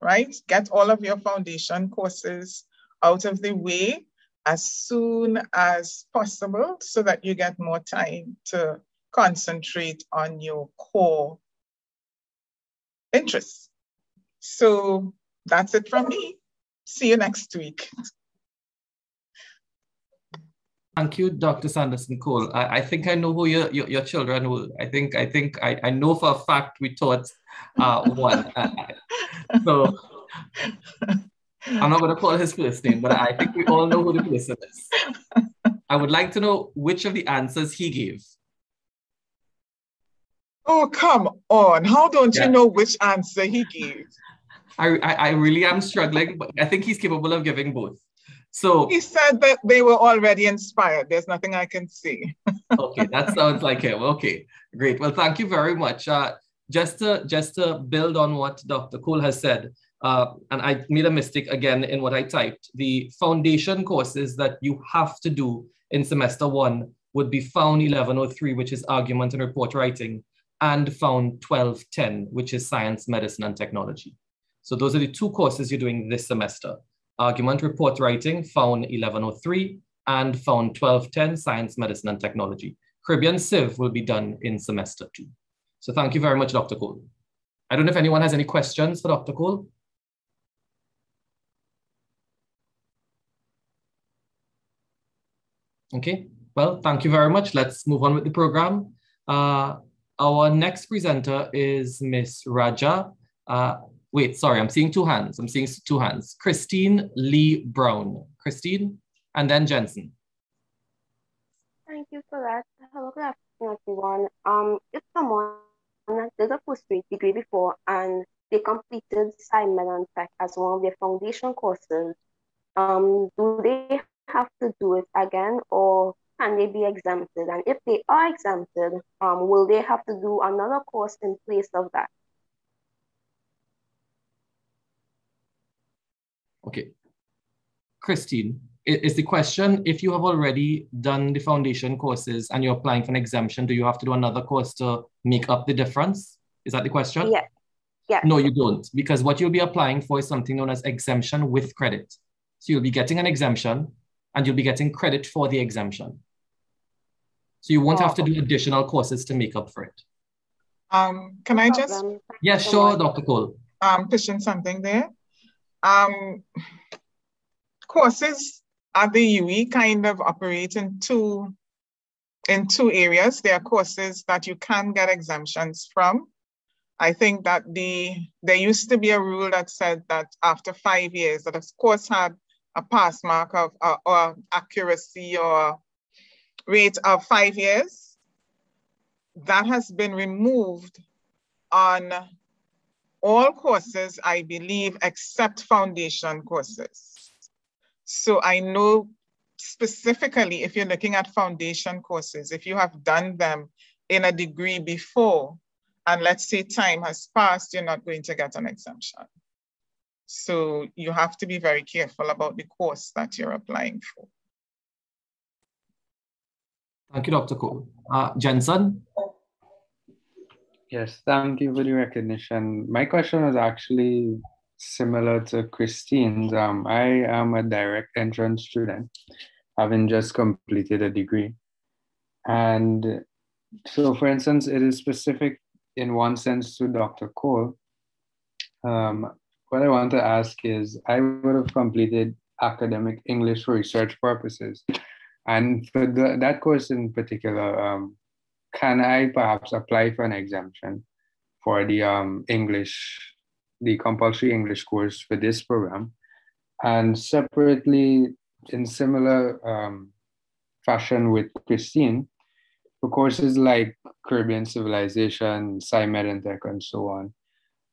right? Get all of your foundation courses out of the way as soon as possible so that you get more time to concentrate on your core interests. So that's it from me. See you next week. Thank you, Dr. Sanderson Cole. I, I think I know who your, your, your children will. I think I think I, I know for a fact we taught uh, <laughs> one. so I'm not going to call his first name, but I think we all know who the person is. I would like to know which of the answers he gave. Oh, come on. How don't yeah. you know which answer he gave? I, I, I really am struggling, but I think he's capable of giving both. So he said that they were already inspired. There's nothing I can see. <laughs> okay, that sounds like him. Okay, great. Well, thank you very much. Uh, just to just to build on what Dr. Cole has said, uh, and I made a mistake again in what I typed. The foundation courses that you have to do in semester one would be found 1103, which is argument and report writing, and found 1210, which is science, medicine, and technology. So those are the two courses you're doing this semester. Argument report writing, found 1103, and found 1210 Science, Medicine, and Technology. Caribbean Civ will be done in semester two. So thank you very much, Dr. Cole. I don't know if anyone has any questions for Dr. Cole. Okay, well, thank you very much. Let's move on with the program. Uh, our next presenter is Miss Raja. Uh, wait, sorry, I'm seeing two hands. I'm seeing two hands. Christine Lee Brown. Christine, and then Jensen. Thank you for that. Hello, good afternoon, everyone. Um, if someone did a postgraduate degree before and they completed SciMed and Tech as one of their foundation courses, um, do they have to do it again or can they be exempted? And if they are exempted, um, will they have to do another course in place of that? Okay. Christine, is the question, if you have already done the foundation courses and you're applying for an exemption, do you have to do another course to make up the difference? Is that the question? Yes. Yeah. No, you don't, because what you'll be applying for is something known as exemption with credit. So you'll be getting an exemption and you'll be getting credit for the exemption. So you won't oh, have to do additional courses to make up for it. Um, can I just? Yes, yeah, sure, Dr. Cole. Um, pushing something there. Um, courses at the UWI kind of operate in two, in two areas. There are courses that you can get exemptions from. I think that the there used to be a rule that said that after five years, that a course had a pass mark of uh, or accuracy or rate of five years. That has been removed on all courses, I believe, except foundation courses. So I know specifically if you're looking at foundation courses, if you have done them in a degree before, and let's say time has passed, you're not going to get an exemption. So you have to be very careful about the course that you're applying for. Thank you, Dr. Cole. Uh, Jensen? Yes, thank you for the recognition. My question was actually similar to Christine's. Um, I am a direct entrance student, having just completed a degree. And so, for instance, it is specific in one sense to Dr. Cole. Um, what I want to ask is I would have completed academic English for research purposes. And for the, that course in particular, um, can I perhaps apply for an exemption for the um, English, the compulsory English course for this program? And separately, in similar um, fashion with Christine, for courses like Caribbean Civilization, SciMed and Tech, and so on,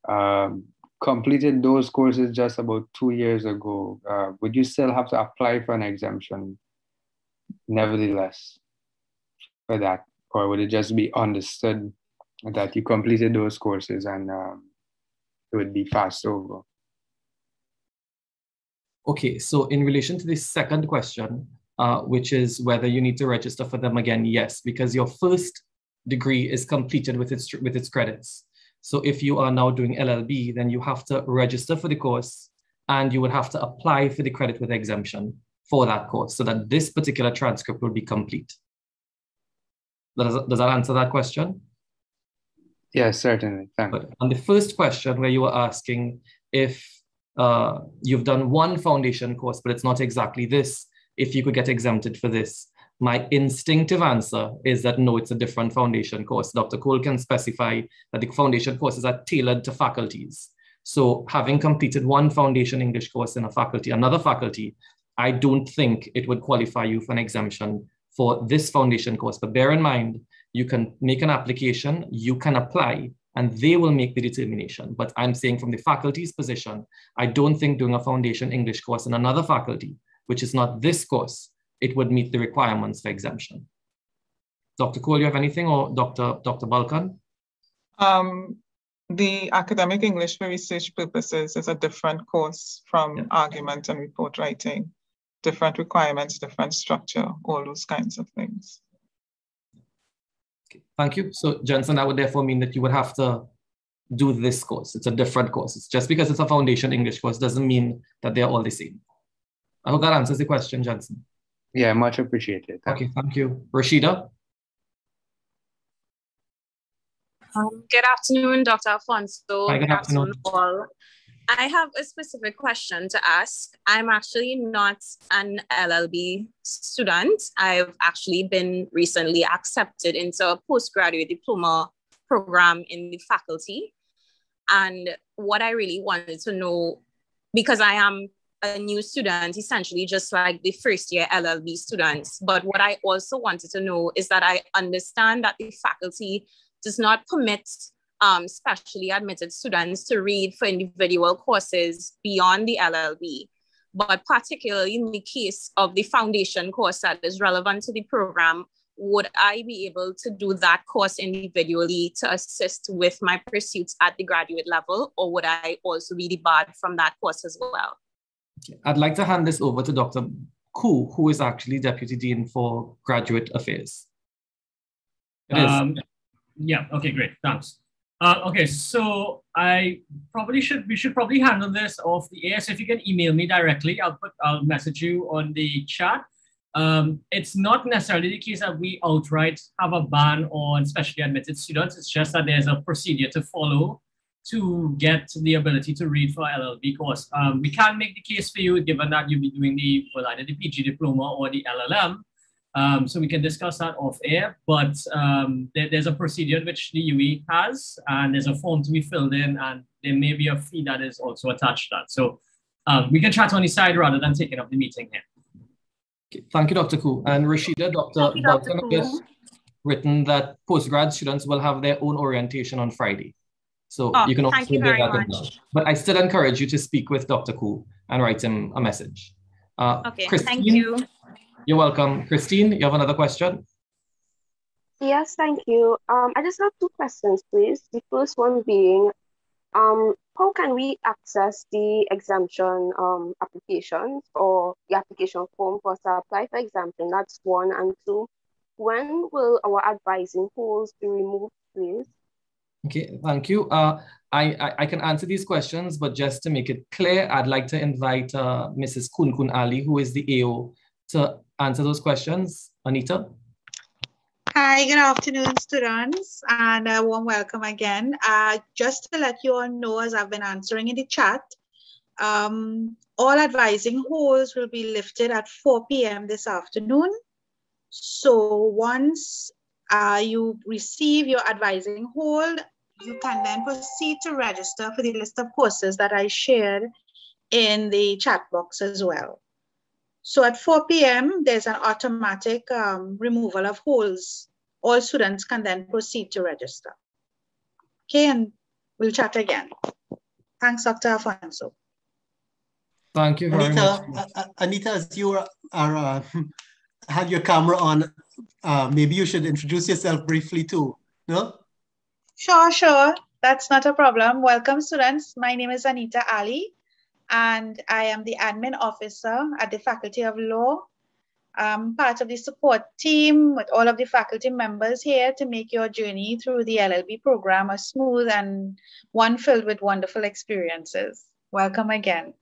um, completed those courses just about two years ago. Uh, would you still have to apply for an exemption nevertheless for that? Or would it just be understood that you completed those courses and um, it would be fast over? Okay, so in relation to the second question, uh, which is whether you need to register for them again, yes, because your first degree is completed with its, with its credits. So if you are now doing LLB, then you have to register for the course and you would have to apply for the credit with exemption for that course so that this particular transcript will be complete. Does, does that answer that question? Yes, certainly. Thank but on the first question where you were asking if uh, you've done one foundation course, but it's not exactly this, if you could get exempted for this, my instinctive answer is that no, it's a different foundation course. Dr. Cole can specify that the foundation courses are tailored to faculties. So having completed one foundation English course in a faculty, another faculty I don't think it would qualify you for an exemption for this foundation course. But bear in mind, you can make an application, you can apply, and they will make the determination. But I'm saying from the faculty's position, I don't think doing a foundation English course in another faculty, which is not this course, it would meet the requirements for exemption. Dr. Cole, you have anything or Dr. Dr. Balkan? Um, the academic English for research purposes is a different course from yeah. argument and report writing different requirements, different structure, all those kinds of things. Okay, thank you. So Jensen, that would therefore mean that you would have to do this course. It's a different course. It's just because it's a foundation English course doesn't mean that they're all the same. I hope that answers the question, Jensen. Yeah, much appreciated. Okay, thank you. Rashida? Um, good afternoon, Dr. Alfonso. Hi, good, good afternoon. afternoon all. I have a specific question to ask. I'm actually not an LLB student. I've actually been recently accepted into a postgraduate diploma program in the faculty. And what I really wanted to know, because I am a new student, essentially just like the first year LLB students, but what I also wanted to know is that I understand that the faculty does not permit um, specially admitted students to read for individual courses beyond the LLB. But particularly in the case of the foundation course that is relevant to the program, would I be able to do that course individually to assist with my pursuits at the graduate level, or would I also be debarred from that course as well? I'd like to hand this over to Dr. Koo, who is actually Deputy Dean for Graduate Affairs. It is. Um, yeah, okay, great, thanks. Uh, okay, so I probably should we should probably handle this off the air. So if you can email me directly, I'll put I'll message you on the chat. Um, it's not necessarily the case that we outright have a ban on specially admitted students. It's just that there's a procedure to follow to get the ability to read for LLB course. Um, we can make the case for you given that you'll be doing the well either the PG diploma or the LLM. Um, so we can discuss that off air, but um, there, there's a procedure which the UWI has, and there's a form to be filled in, and there may be a fee that is also attached to that. So um, we can chat on the side rather than taking up the meeting here. Okay. Thank you, Dr. Koo. And Rashida, Dr. Dr. has written that postgrad students will have their own orientation on Friday. So oh, you can also you do that. much. But I still encourage you to speak with Dr. Koo and write him a message. Uh, okay, Christine, thank you. You're welcome. Christine, you have another question? Yes, thank you. Um, I just have two questions, please. The first one being, um, how can we access the exemption um, applications or the application form for us to apply for exemption? That's one. And two, when will our advising holes be removed, please? Okay, thank you. Uh, I, I, I, can answer these questions, but just to make it clear, I'd like to invite uh, Mrs. Kun Kun Ali, who is the AO, to answer those questions. Anita? Hi, good afternoon, students, and a warm welcome again. Uh, just to let you all know, as I've been answering in the chat, um, all advising holes will be lifted at 4 p.m. this afternoon. So once uh, you receive your advising hold, you can then proceed to register for the list of courses that I shared in the chat box as well. So at 4 p.m., there's an automatic um, removal of holes. All students can then proceed to register. Okay, and we'll chat again. Thanks, Dr. Alfonso. Thank you very Anita, much. uh, Anita, as you are, are uh, <laughs> had your camera on, uh, maybe you should introduce yourself briefly too, no? Sure, sure. That's not a problem. Welcome, students. My name is Anita Ali and I am the admin officer at the Faculty of Law. I'm part of the support team with all of the faculty members here to make your journey through the LLB program a smooth and one filled with wonderful experiences. Welcome again.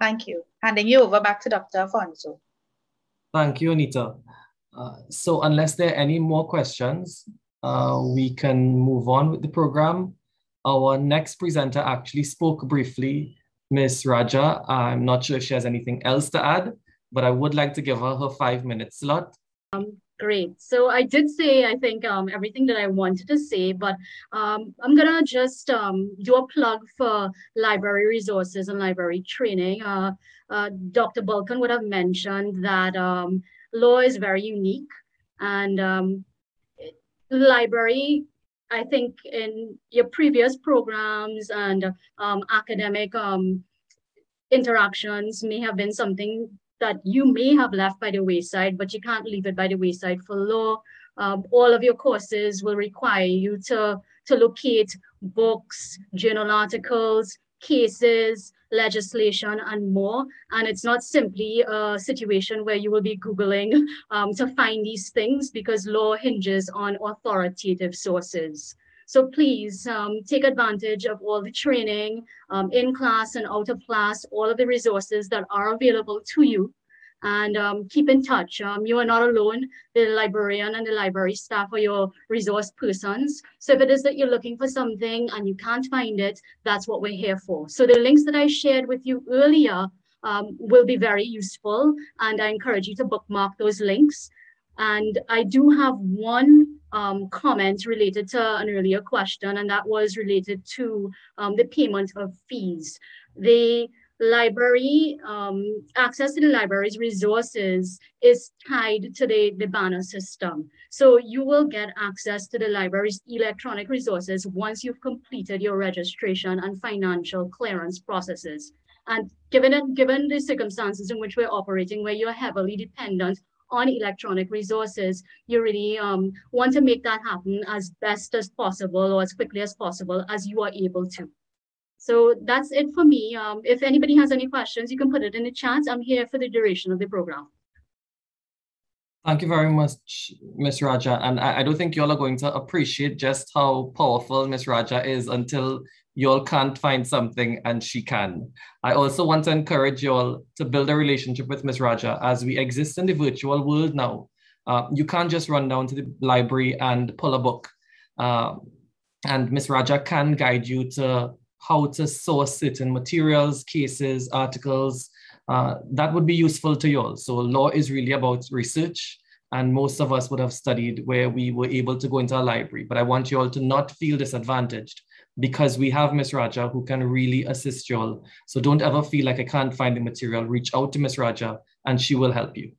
Thank you. Handing you over back to Dr. Alfonso. Thank you, Anita. Uh, so unless there are any more questions, uh, we can move on with the program. Our next presenter actually spoke briefly Ms. Raja. I'm not sure if she has anything else to add, but I would like to give her her five minute slot. Um, great. So I did say, I think, um, everything that I wanted to say, but um, I'm going to just um, do a plug for library resources and library training. Uh, uh, Dr. Balkan would have mentioned that um, law is very unique and um, library I think in your previous programs and um, academic um, interactions may have been something that you may have left by the wayside, but you can't leave it by the wayside for law. Um, all of your courses will require you to, to locate books, journal articles, cases, legislation, and more. And it's not simply a situation where you will be Googling um, to find these things because law hinges on authoritative sources. So please um, take advantage of all the training um, in class and out of class, all of the resources that are available to you. And um, keep in touch. Um, you are not alone. The librarian and the library staff are your resource persons. So if it is that you're looking for something and you can't find it, that's what we're here for. So the links that I shared with you earlier um, will be very useful and I encourage you to bookmark those links. And I do have one um, comment related to an earlier question, and that was related to um, the payment of fees. The library, um, access to the library's resources is tied to the, the banner system. So you will get access to the library's electronic resources once you've completed your registration and financial clearance processes. And given, given the circumstances in which we're operating, where you're heavily dependent on electronic resources, you really um, want to make that happen as best as possible or as quickly as possible as you are able to. So that's it for me. Um, if anybody has any questions, you can put it in the chat. I'm here for the duration of the program. Thank you very much, Ms. Raja. And I, I don't think you all are going to appreciate just how powerful Ms. Raja is until you all can't find something and she can. I also want to encourage you all to build a relationship with Ms. Raja as we exist in the virtual world now. Uh, you can't just run down to the library and pull a book. Uh, and Ms. Raja can guide you to how to source certain materials, cases, articles, uh, that would be useful to you all. So law is really about research and most of us would have studied where we were able to go into a library. But I want you all to not feel disadvantaged because we have Miss Raja who can really assist you all. So don't ever feel like I can't find the material. Reach out to Miss Raja and she will help you.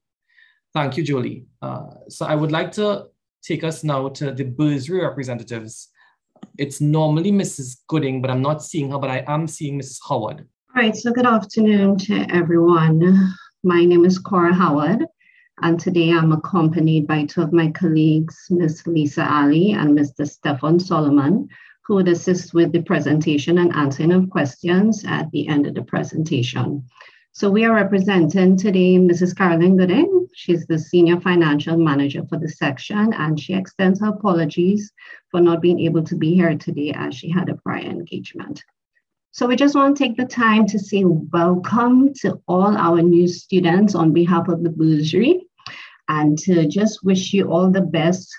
Thank you, Jolie. Uh, so I would like to take us now to the bursary representatives it's normally Mrs. Gooding, but I'm not seeing her, but I am seeing Mrs. Howard. All right, so good afternoon to everyone. My name is Cora Howard, and today I'm accompanied by two of my colleagues, Ms. Lisa Ali and Mr. Stefan Solomon, who would assist with the presentation and answering of questions at the end of the presentation. So we are representing today Mrs. Carolyn Gooding. She's the Senior Financial Manager for the section, and she extends her apologies for not being able to be here today as she had a prior engagement. So we just want to take the time to say welcome to all our new students on behalf of the bursary and to just wish you all the best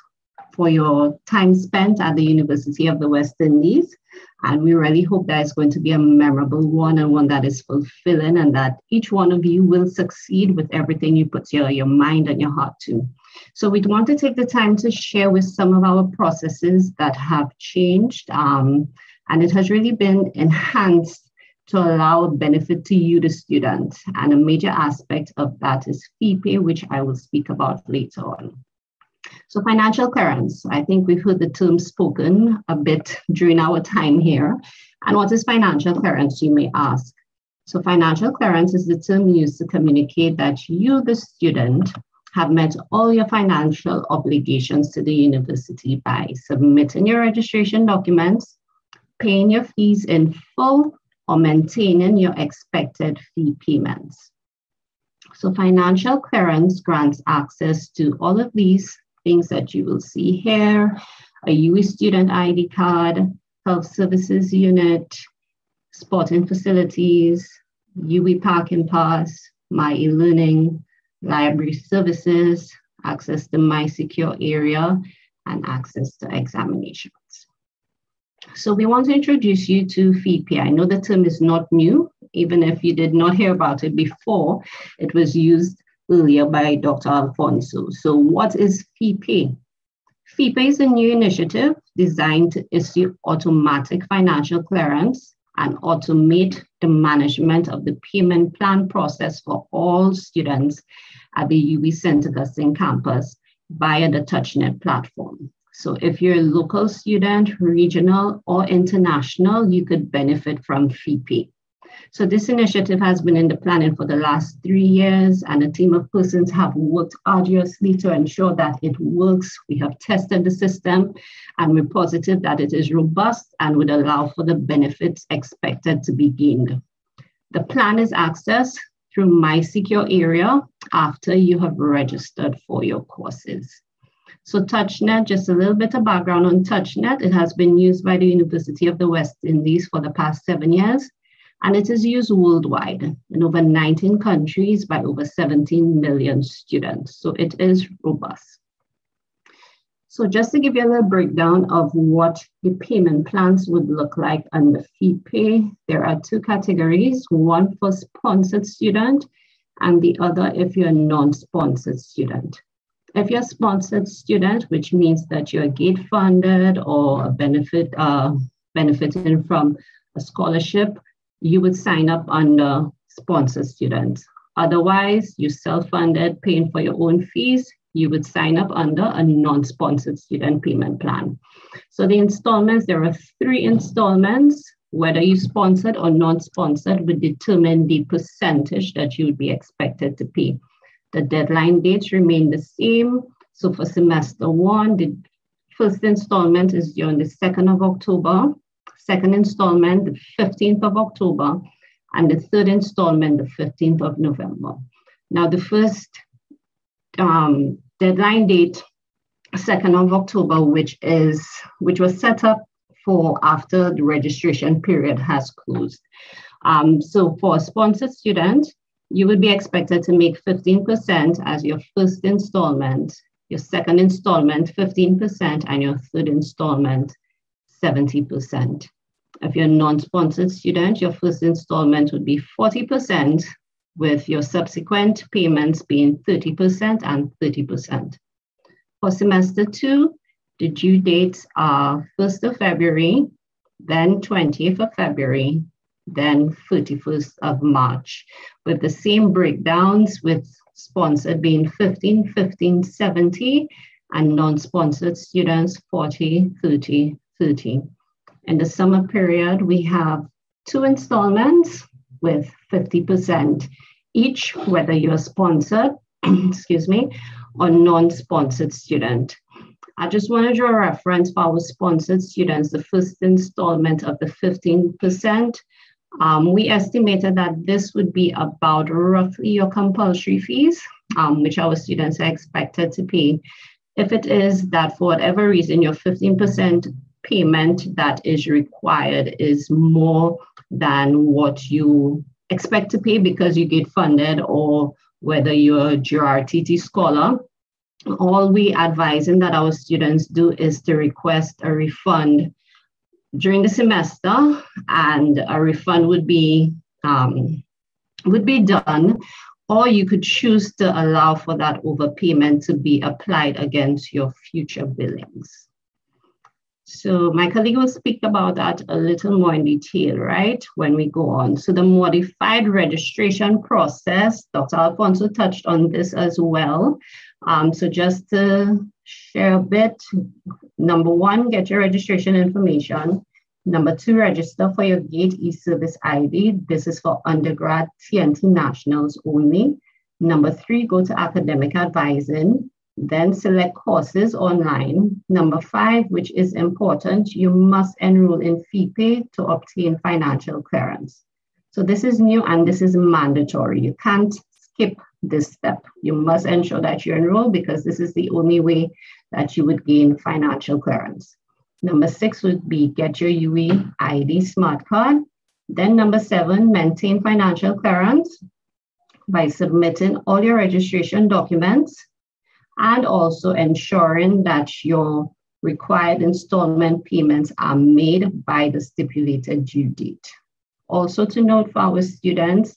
for your time spent at the University of the West Indies. And we really hope that it's going to be a memorable one and one that is fulfilling and that each one of you will succeed with everything you put your, your mind and your heart to. So we'd want to take the time to share with some of our processes that have changed. Um, and it has really been enhanced to allow benefit to you, the student. And a major aspect of that is fee pay, which I will speak about later on. So financial clearance, I think we've heard the term spoken a bit during our time here. And what is financial clearance, you may ask? So financial clearance is the term used to communicate that you, the student, have met all your financial obligations to the university by submitting your registration documents, paying your fees in full, or maintaining your expected fee payments. So financial clearance grants access to all of these things that you will see here, a student ID card, health services unit, sporting facilities, UWI parking pass, my e-learning, library services, access to my secure area, and access to examinations. So we want to introduce you to FeePay. I know the term is not new, even if you did not hear about it before, it was used earlier by Dr. Alfonso. So what is FeePay? FeePay is a new initiative designed to issue automatic financial clearance and automate the management of the payment plan process for all students at the UWI St. Augustine campus via the TouchNet platform. So if you're a local student, regional or international, you could benefit from FeePay. So this initiative has been in the planning for the last three years, and a team of persons have worked arduously to ensure that it works. We have tested the system, and we're positive that it is robust and would allow for the benefits expected to be gained. The plan is accessed through My Secure Area after you have registered for your courses. So TouchNet, just a little bit of background on TouchNet. It has been used by the University of the West Indies for the past seven years and it is used worldwide in over 19 countries by over 17 million students. So it is robust. So just to give you a little breakdown of what the payment plans would look like under FeePay, there are two categories, one for sponsored student and the other if you're a non-sponsored student. If you're a sponsored student, which means that you're gate funded or benefit uh, benefiting from a scholarship, you would sign up under sponsored students. Otherwise, you self-funded, paying for your own fees, you would sign up under a non-sponsored student payment plan. So the installments, there are three installments, whether you sponsored or non-sponsored would determine the percentage that you would be expected to pay. The deadline dates remain the same. So for semester one, the first installment is due on the 2nd of October, second installment, the 15th of October, and the third installment, the 15th of November. Now, the first um, deadline date, 2nd of October, which is which was set up for after the registration period has closed. Um, so for a sponsored student, you would be expected to make 15% as your first installment, your second installment, 15%, and your third installment, 70%. If you're a non-sponsored student, your first installment would be 40%, with your subsequent payments being 30% and 30%. For semester two, the due dates are 1st of February, then 20th of February, then 31st of March, with the same breakdowns with sponsored being 15, 15, 70, and non-sponsored students 40, 30, 30. In the summer period, we have two installments with 50% each, whether you're sponsored, <clears throat> excuse me, or non-sponsored student. I just want to draw a reference for our sponsored students, the first installment of the 15%. Um, we estimated that this would be about roughly your compulsory fees, um, which our students are expected to pay. If it is that for whatever reason your 15% payment that is required is more than what you expect to pay because you get funded or whether you're a GRTT scholar, all we advising that our students do is to request a refund during the semester and a refund would be um, would be done or you could choose to allow for that overpayment to be applied against your future billings. So my colleague will speak about that a little more in detail, right, when we go on. So the modified registration process, Dr. Alfonso touched on this as well. Um, so just to share a bit, number one, get your registration information. Number two, register for your GATE e-service ID. This is for undergrad T&T nationals only. Number three, go to academic advising then select courses online. Number five, which is important, you must enroll in FeePay to obtain financial clearance. So this is new and this is mandatory. You can't skip this step. You must ensure that you enroll because this is the only way that you would gain financial clearance. Number six would be get your UWI ID smart card. Then number seven, maintain financial clearance by submitting all your registration documents and also ensuring that your required installment payments are made by the stipulated due date. Also to note for our students,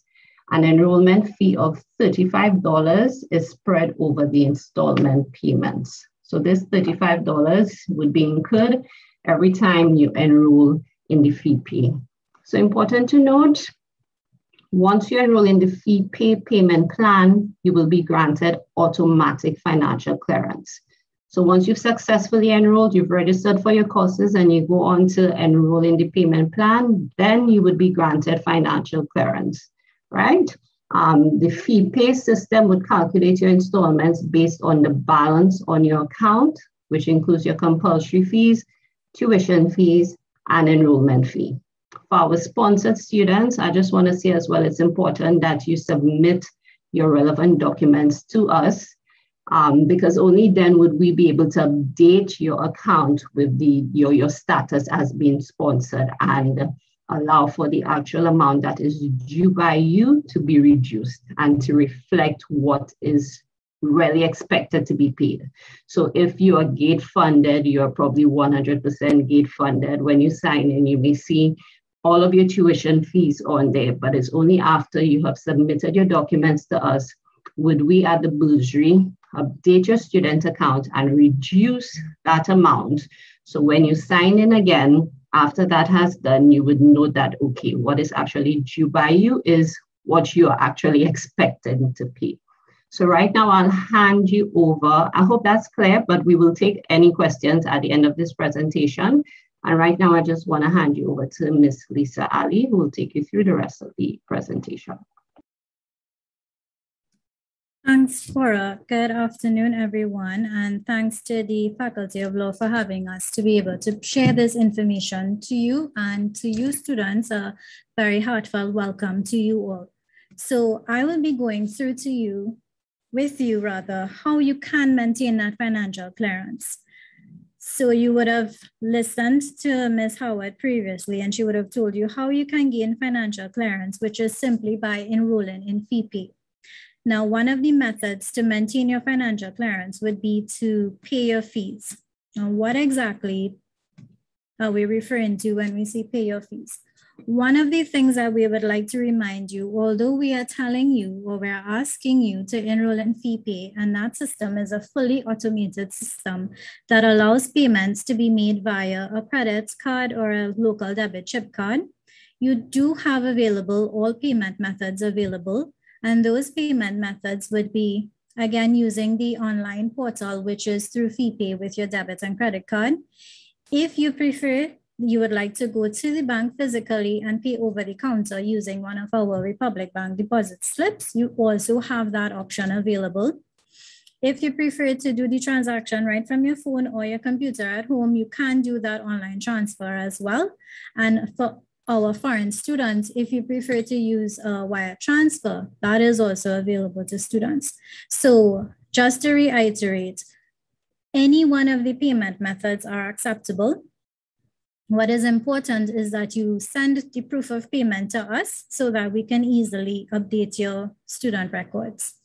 an enrollment fee of $35 is spread over the installment payments. So this $35 would be incurred every time you enroll in the FeePay. So important to note, once you enroll in the FeePay payment plan, you will be granted automatic financial clearance. So once you've successfully enrolled, you've registered for your courses and you go on to enroll in the payment plan, then you would be granted financial clearance, right? Um, the FeePay system would calculate your installments based on the balance on your account, which includes your compulsory fees, tuition fees, and enrollment fee our sponsored students, I just want to say as well, it's important that you submit your relevant documents to us um, because only then would we be able to update your account with the your, your status as being sponsored and allow for the actual amount that is due by you to be reduced and to reflect what is really expected to be paid. So if you are gate funded, you're probably 100% gate funded. When you sign in, you may see all of your tuition fees on there, but it's only after you have submitted your documents to us would we at the Bursary update your student account and reduce that amount. So when you sign in again, after that has done, you would know that, okay, what is actually due by you is what you are actually expected to pay. So right now I'll hand you over. I hope that's clear, but we will take any questions at the end of this presentation. And right now I just wanna hand you over to Ms. Lisa Ali, who will take you through the rest of the presentation. Thanks, Cora. Good afternoon, everyone. And thanks to the Faculty of Law for having us to be able to share this information to you and to you students. A very heartfelt welcome to you all. So I will be going through to you with you rather how you can maintain that financial clearance. So you would have listened to Ms. Howard previously, and she would have told you how you can gain financial clearance, which is simply by enrolling in FeePay. Now, one of the methods to maintain your financial clearance would be to pay your fees. Now, what exactly are we referring to when we say pay your fees? One of the things that we would like to remind you, although we are telling you or we're asking you to enroll in FeePay, and that system is a fully automated system that allows payments to be made via a credit card or a local debit chip card, you do have available all payment methods available. And those payment methods would be, again, using the online portal, which is through FeePay with your debit and credit card. If you prefer you would like to go to the bank physically and pay over the counter using one of our Republic Bank deposit slips, you also have that option available. If you prefer to do the transaction right from your phone or your computer at home, you can do that online transfer as well. And for our foreign students, if you prefer to use a wire transfer, that is also available to students. So just to reiterate, any one of the payment methods are acceptable. What is important is that you send the proof of payment to us so that we can easily update your student records.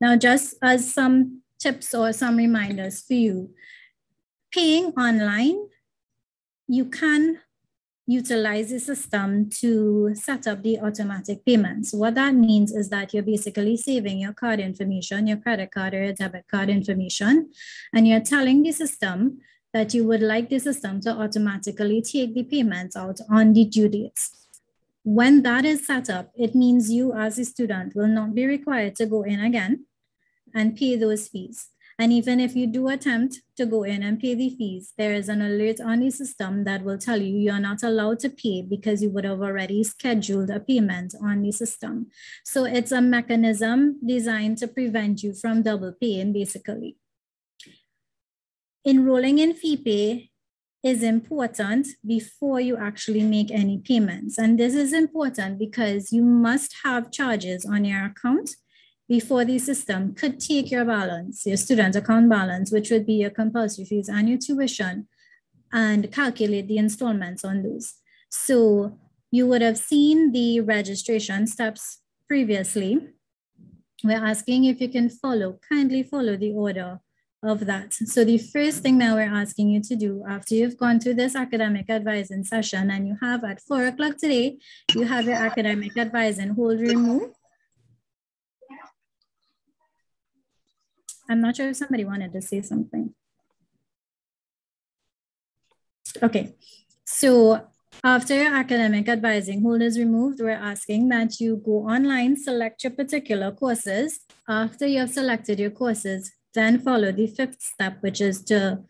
Now, just as some tips or some reminders for you, paying online, you can utilize the system to set up the automatic payments. What that means is that you're basically saving your card information, your credit card or your debit card information, and you're telling the system that you would like the system to automatically take the payments out on the due dates. When that is set up, it means you as a student will not be required to go in again and pay those fees. And even if you do attempt to go in and pay the fees, there is an alert on the system that will tell you you're not allowed to pay because you would have already scheduled a payment on the system. So it's a mechanism designed to prevent you from double paying basically enrolling in FeePay is important before you actually make any payments. And this is important because you must have charges on your account before the system could take your balance, your student account balance, which would be your compulsory fees and your tuition, and calculate the installments on those. So you would have seen the registration steps previously. We're asking if you can follow, kindly follow the order of that. So the first thing that we're asking you to do after you've gone through this academic advising session and you have at four o'clock today, you have your academic advising hold remove. I'm not sure if somebody wanted to say something. Okay, so after your academic advising hold is removed, we're asking that you go online, select your particular courses. After you have selected your courses, then follow the fifth step, which is to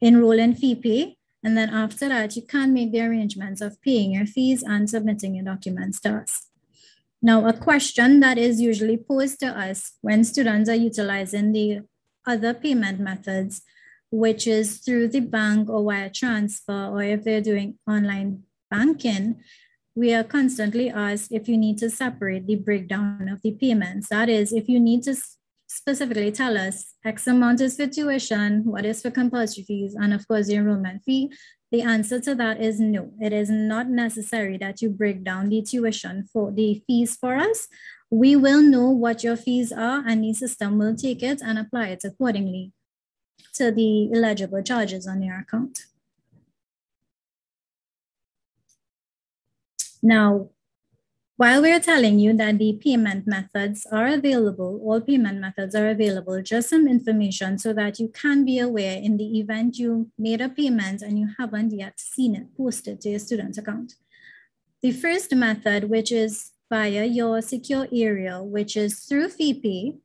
enroll in FeePay. And then after that, you can make the arrangements of paying your fees and submitting your documents to us. Now, a question that is usually posed to us when students are utilizing the other payment methods, which is through the bank or wire transfer, or if they're doing online banking, we are constantly asked if you need to separate the breakdown of the payments. That is, if you need to specifically tell us X amount is for tuition, what is for compulsory fees, and of course, the enrollment fee. The answer to that is no. It is not necessary that you break down the tuition for the fees for us. We will know what your fees are, and the system will take it and apply it accordingly to the eligible charges on your account. Now, while we're telling you that the payment methods are available, all payment methods are available, just some information so that you can be aware in the event you made a payment and you haven't yet seen it posted to your student account. The first method, which is via your secure area, which is through FeePay,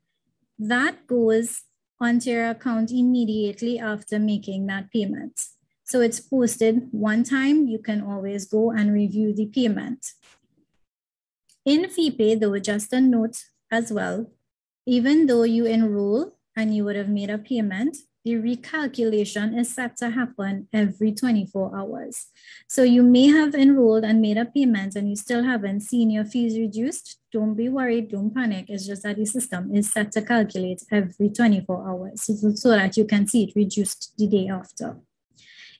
that goes onto your account immediately after making that payment. So it's posted one time, you can always go and review the payment. In FeePay, though, just a note as well, even though you enroll and you would have made a payment, the recalculation is set to happen every 24 hours. So you may have enrolled and made a payment and you still haven't seen your fees reduced. Don't be worried, don't panic. It's just that the system is set to calculate every 24 hours so, so that you can see it reduced the day after.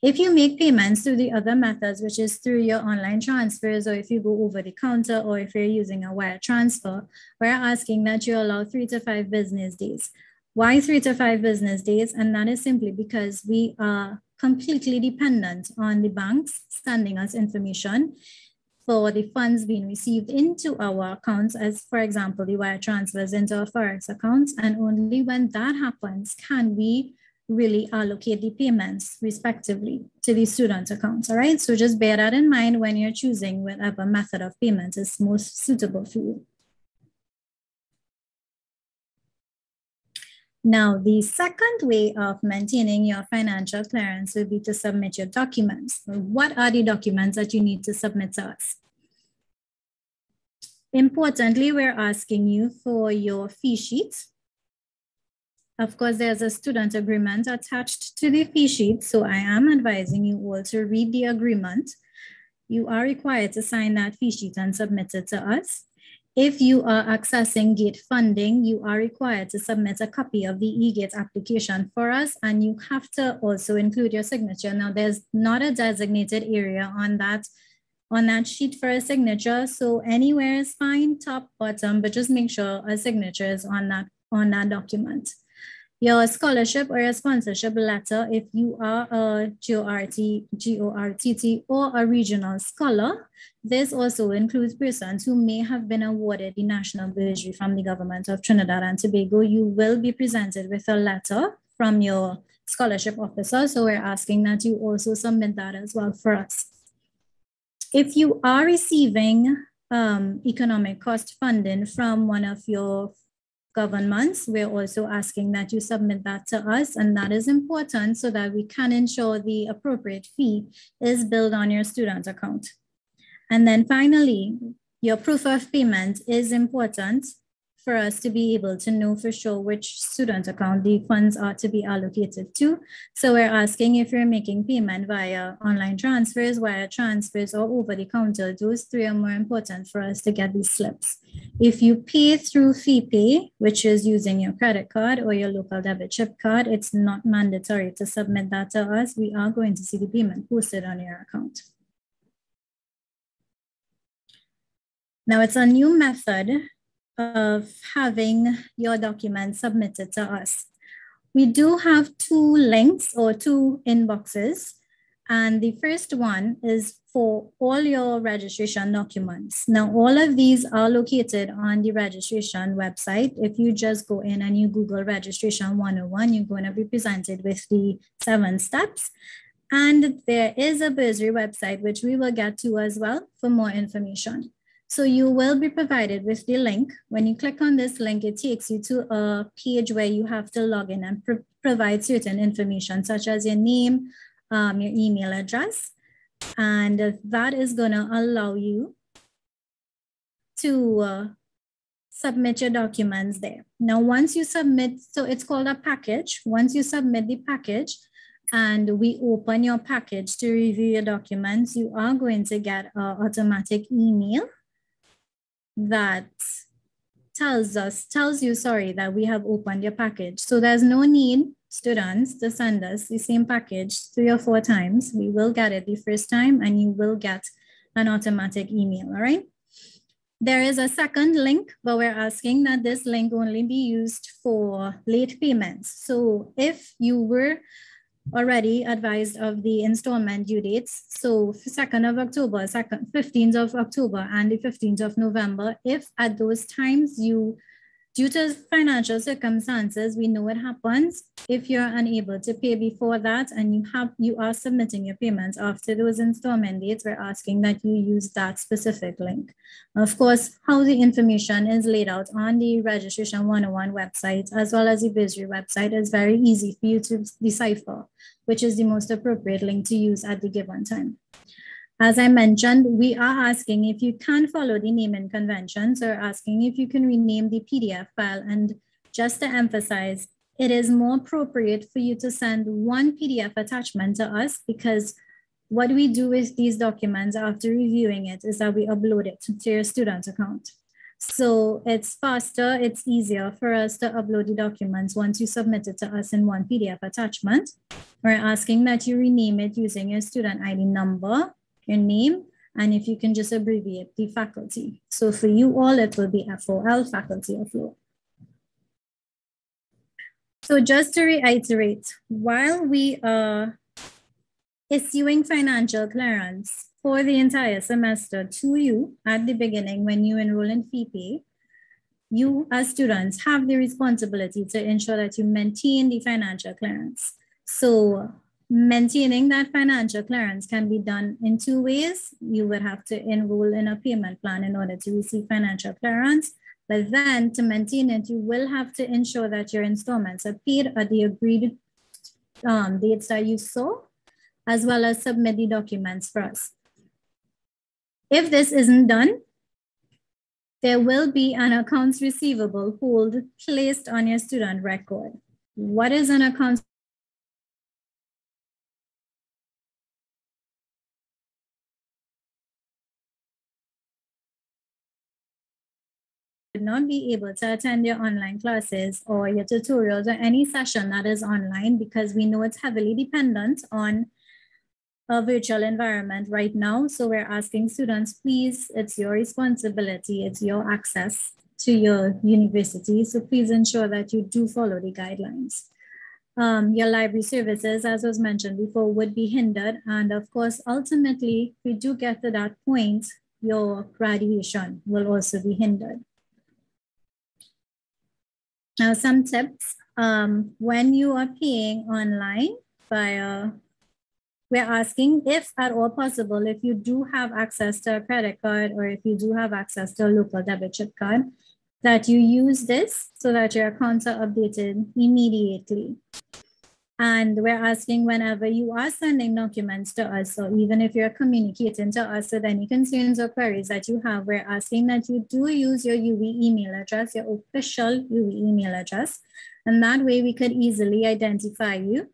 If you make payments through the other methods, which is through your online transfers, or if you go over the counter, or if you're using a wire transfer, we're asking that you allow three to five business days. Why three to five business days? And that is simply because we are completely dependent on the banks sending us information for the funds being received into our accounts, as for example, the wire transfers into our Forex accounts. And only when that happens can we really allocate the payments respectively to the student accounts, all right? So just bear that in mind when you're choosing whatever method of payment is most suitable for you. Now, the second way of maintaining your financial clearance will be to submit your documents. What are the documents that you need to submit to us? Importantly, we're asking you for your fee sheet, of course, there's a student agreement attached to the fee sheet, so I am advising you all to read the agreement. You are required to sign that fee sheet and submit it to us. If you are accessing GATE funding, you are required to submit a copy of the eGate application for us, and you have to also include your signature. Now, there's not a designated area on that on that sheet for a signature, so anywhere is fine, top, bottom, but just make sure a signature is on that on that document your scholarship or your sponsorship letter if you are a GORT, GORTT or a regional scholar. This also includes persons who may have been awarded the national bursary from the government of Trinidad and Tobago. You will be presented with a letter from your scholarship officer. So we're asking that you also submit that as well for us. If you are receiving um, economic cost funding from one of your governments, we're also asking that you submit that to us. And that is important so that we can ensure the appropriate fee is billed on your student account. And then finally, your proof of payment is important for us to be able to know for sure which student account the funds are to be allocated to. So we're asking if you're making payment via online transfers, wire transfers, or over the counter. Those three are more important for us to get these slips. If you pay through FeePay, which is using your credit card or your local debit chip card, it's not mandatory to submit that to us. We are going to see the payment posted on your account. Now it's a new method of having your documents submitted to us. We do have two links or two inboxes. And the first one is for all your registration documents. Now, all of these are located on the registration website. If you just go in and you Google registration 101, you're going to be presented with the seven steps. And there is a bursary website, which we will get to as well for more information. So you will be provided with the link. When you click on this link, it takes you to a page where you have to log in and pro provide certain information, such as your name, um, your email address. And that is gonna allow you to uh, submit your documents there. Now, once you submit, so it's called a package. Once you submit the package, and we open your package to review your documents, you are going to get an automatic email that tells us, tells you, sorry, that we have opened your package. So there's no need, students, to send us the same package three or four times. We will get it the first time and you will get an automatic email, all right? There is a second link, but we're asking that this link only be used for late payments. So if you were already advised of the installment due dates. So 2nd of October, 2nd, 15th of October, and the 15th of November. If at those times you Due to financial circumstances, we know it happens. If you're unable to pay before that and you have you are submitting your payments after those installment dates, we're asking that you use that specific link. Of course, how the information is laid out on the Registration 101 website as well as the bursary website is very easy for you to decipher, which is the most appropriate link to use at the given time. As I mentioned, we are asking if you can follow the naming conventions or asking if you can rename the PDF file. And just to emphasize, it is more appropriate for you to send one PDF attachment to us because what we do with these documents after reviewing it is that we upload it to your student account. So it's faster, it's easier for us to upload the documents once you submit it to us in one PDF attachment. We're asking that you rename it using your student ID number, your name, and if you can just abbreviate the faculty. So for you all, it will be FOL, Faculty of Law. So just to reiterate, while we are issuing financial clearance for the entire semester to you at the beginning when you enroll in FeePay, you as students have the responsibility to ensure that you maintain the financial clearance. So Maintaining that financial clearance can be done in two ways. You would have to enroll in a payment plan in order to receive financial clearance. But then to maintain it, you will have to ensure that your installments are paid at the agreed um, dates that you saw, as well as submit the documents for us. If this isn't done, there will be an accounts receivable hold placed on your student record. What is an accounts not be able to attend your online classes or your tutorials or any session that is online because we know it's heavily dependent on a virtual environment right now. So we're asking students, please, it's your responsibility, it's your access to your university. So please ensure that you do follow the guidelines. Um, your library services, as was mentioned before, would be hindered. And of course, ultimately, we do get to that point, your graduation will also be hindered. Now, some tips. Um, when you are paying online via, we're asking if at all possible, if you do have access to a credit card or if you do have access to a local debit chip card, that you use this so that your accounts are updated immediately. And we're asking whenever you are sending documents to us, or even if you're communicating to us with any concerns or queries that you have, we're asking that you do use your UWI email address, your official UWI email address. And that way we could easily identify you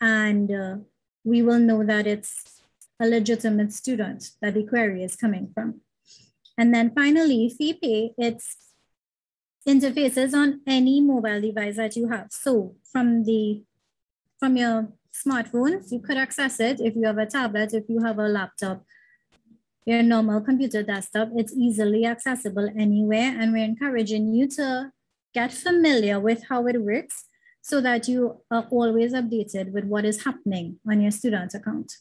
and uh, we will know that it's a legitimate student that the query is coming from. And then finally, FeePay, it's interfaces on any mobile device that you have. So from the from your smartphone. You could access it if you have a tablet, if you have a laptop, your normal computer desktop. It's easily accessible anywhere. And we're encouraging you to get familiar with how it works so that you are always updated with what is happening on your student account.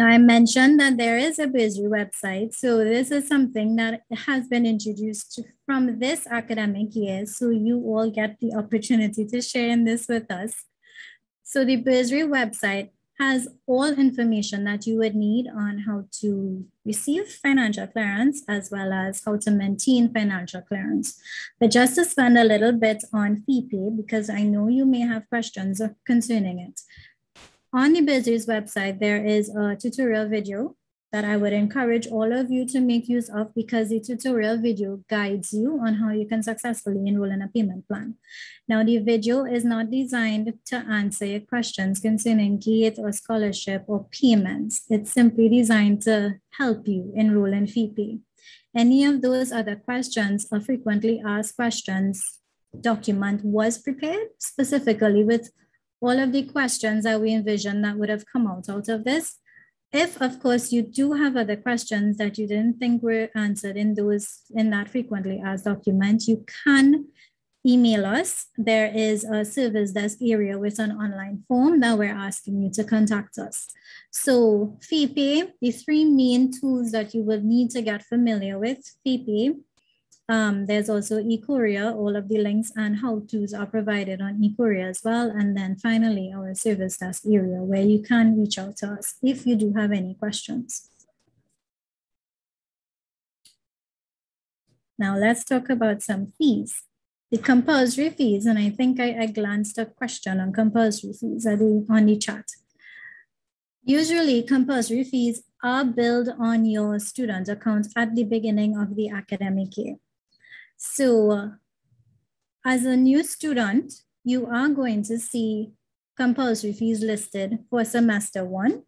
Now I mentioned that there is a bursary website. So this is something that has been introduced from this academic year. So you all get the opportunity to share in this with us. So the bursary website has all information that you would need on how to receive financial clearance as well as how to maintain financial clearance. But just to spend a little bit on FeePay, because I know you may have questions concerning it. On the Bursary's website, there is a tutorial video that I would encourage all of you to make use of because the tutorial video guides you on how you can successfully enroll in a payment plan. Now, the video is not designed to answer your questions concerning GATE or scholarship or payments. It's simply designed to help you enroll in pay. Any of those other questions or frequently asked questions document was prepared specifically with all of the questions that we envision that would have come out out of this. If, of course, you do have other questions that you didn't think were answered in those in that frequently asked document, you can email us. There is a service desk area with an online form that we're asking you to contact us. So FeePay, the three main tools that you will need to get familiar with, FeePay, um, there's also eCourier, all of the links and how-tos are provided on eCourier as well. And then finally, our service desk area where you can reach out to us if you do have any questions. Now let's talk about some fees. The compulsory fees, and I think I, I glanced a question on compulsory fees on the chat. Usually compulsory fees are billed on your student account at the beginning of the academic year. So as a new student, you are going to see compulsory fees listed for semester one.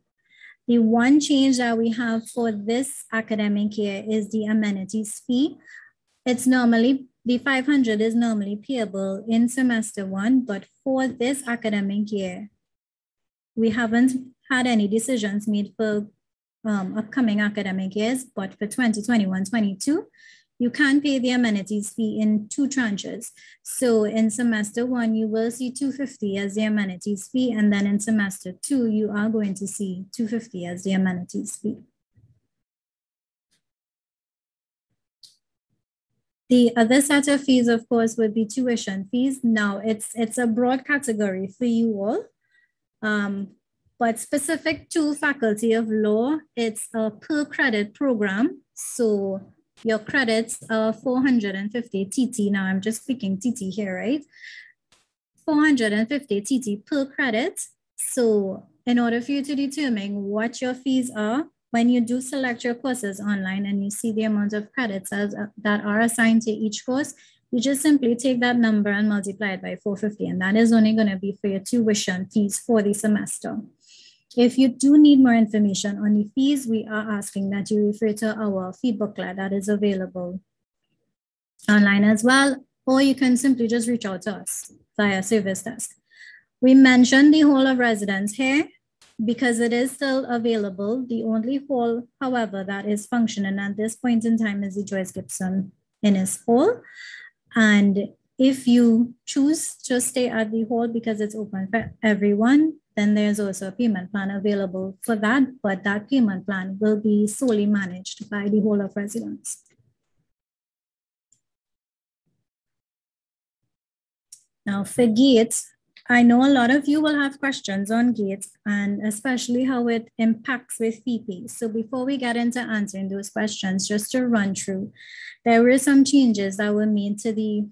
The one change that we have for this academic year is the amenities fee. It's normally, the 500 is normally payable in semester one, but for this academic year, we haven't had any decisions made for um, upcoming academic years, but for 2021-22, you can pay the amenities fee in two tranches. So in semester one, you will see 250 as the amenities fee. And then in semester two, you are going to see 250 as the amenities fee. The other set of fees, of course, would be tuition fees. Now, it's, it's a broad category for you all, um, but specific to Faculty of Law, it's a per credit program. So your credits are 450 TT. Now I'm just speaking TT here, right? 450 TT per credit. So in order for you to determine what your fees are, when you do select your courses online and you see the amount of credits as, uh, that are assigned to each course, you just simply take that number and multiply it by 450. And that is only gonna be for your tuition fees for the semester. If you do need more information on the fees, we are asking that you refer to our fee booklet that is available online as well, or you can simply just reach out to us via service desk. We mentioned the hall of residence here because it is still available. The only hall, however, that is functioning at this point in time is the Joyce Gibson Innes Hall. And if you choose to stay at the hall because it's open for everyone, then there's also a payment plan available for that, but that payment plan will be solely managed by the whole of residents. Now for gates, I know a lot of you will have questions on gates and especially how it impacts with FeePay. So before we get into answering those questions, just to run through, there were some changes that were made to the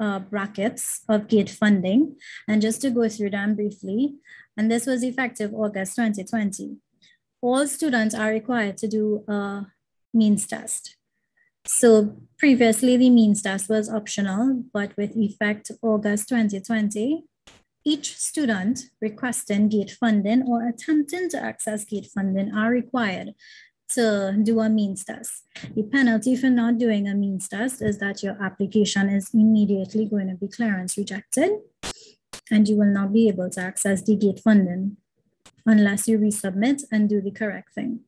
uh, brackets of GATE funding. And just to go through them briefly, and this was effective August 2020. All students are required to do a means test. So previously the means test was optional, but with effect August 2020, each student requesting GATE funding or attempting to access GATE funding are required to do a means test. The penalty for not doing a means test is that your application is immediately going to be clearance rejected and you will not be able to access the gate funding unless you resubmit and do the correct thing.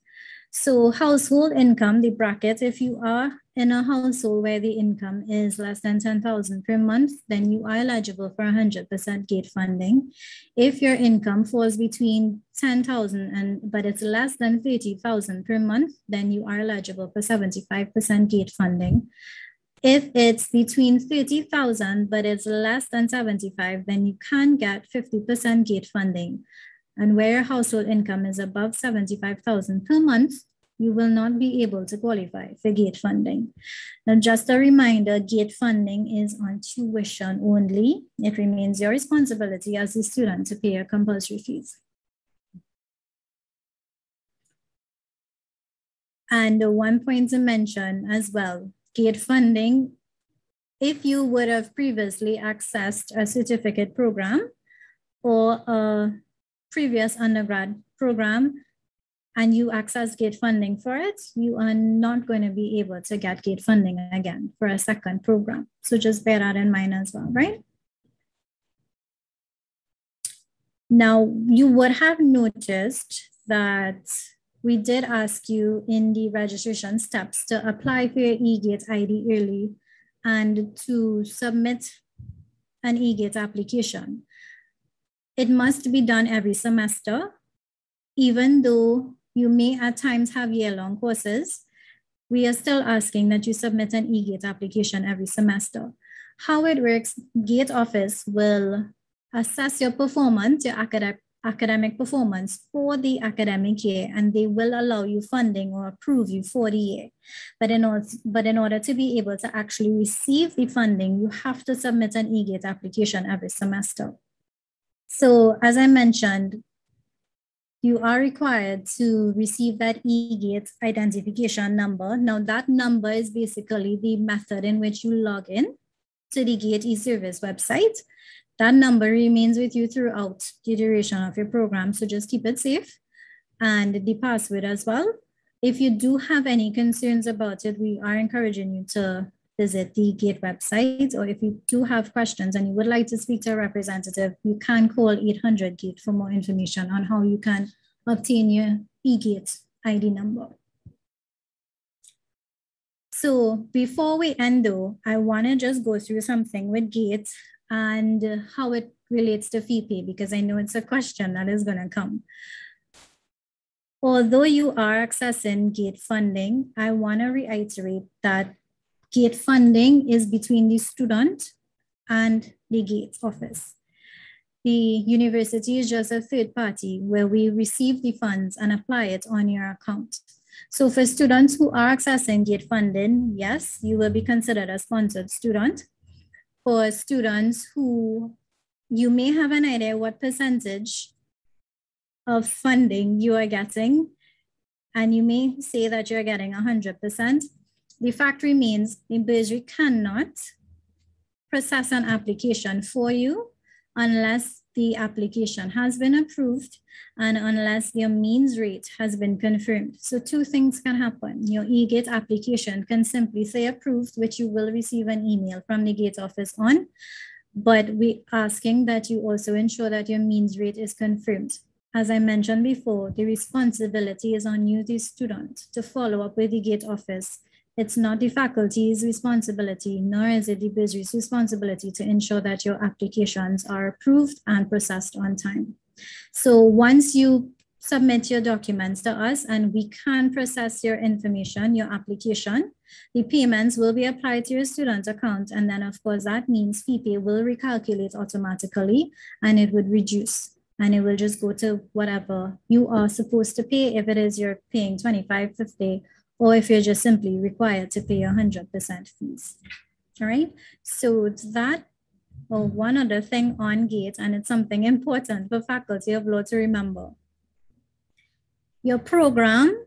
So household income, the bracket, if you are in a household where the income is less than 10,000 per month, then you are eligible for 100% gate funding. If your income falls between 10,000 and but it's less than 30,000 per month, then you are eligible for 75% gate funding. If it's between 30,000, but it's less than 75, then you can get 50% gate funding. And where household income is above 75,000 per month, you will not be able to qualify for gate funding. Now, just a reminder, gate funding is on tuition only. It remains your responsibility as a student to pay your compulsory fees. And one point to mention as well, gate funding, if you would have previously accessed a certificate program or a previous undergrad program, and you access gate funding for it, you are not going to be able to get gate funding again for a second program. So just bear that in mind as well, right? Now, you would have noticed that we did ask you in the registration steps to apply for your eGate ID early and to submit an eGate application. It must be done every semester, even though you may at times have year-long courses. We are still asking that you submit an eGate application every semester. How it works, Gate Office will assess your performance, your academic, academic performance for the academic year, and they will allow you funding or approve you for the year. But in order, but in order to be able to actually receive the funding, you have to submit an eGate application every semester. So as I mentioned, you are required to receive that eGate identification number. Now that number is basically the method in which you log in to the Gate eService website. That number remains with you throughout the duration of your program. So just keep it safe and the password as well. If you do have any concerns about it, we are encouraging you to visit the GATE website, or if you do have questions and you would like to speak to a representative, you can call 800 GATE for more information on how you can obtain your eGate ID number. So before we end though, I wanna just go through something with GATE and how it relates to FeePay, because I know it's a question that is gonna come. Although you are accessing GATE funding, I wanna reiterate that Gate funding is between the student and the Gate office. The university is just a third party where we receive the funds and apply it on your account. So for students who are accessing GATE funding, yes, you will be considered a sponsored student. For students who you may have an idea what percentage of funding you are getting, and you may say that you're getting 100%, the fact remains the bursary cannot process an application for you unless the application has been approved and unless your means rate has been confirmed. So two things can happen. Your eGate application can simply say approved, which you will receive an email from the gate office on, but we asking that you also ensure that your means rate is confirmed. As I mentioned before, the responsibility is on you, the student, to follow up with the gate office it's not the faculty's responsibility, nor is it the bursary's responsibility to ensure that your applications are approved and processed on time. So once you submit your documents to us and we can process your information, your application, the payments will be applied to your student account. And then of course that means FeePay will recalculate automatically and it would reduce and it will just go to whatever you are supposed to pay. If it is you're paying 25, 50 or if you're just simply required to pay 100% fees. All right, so that, well, one other thing on GATE, and it's something important for faculty of law to remember. Your program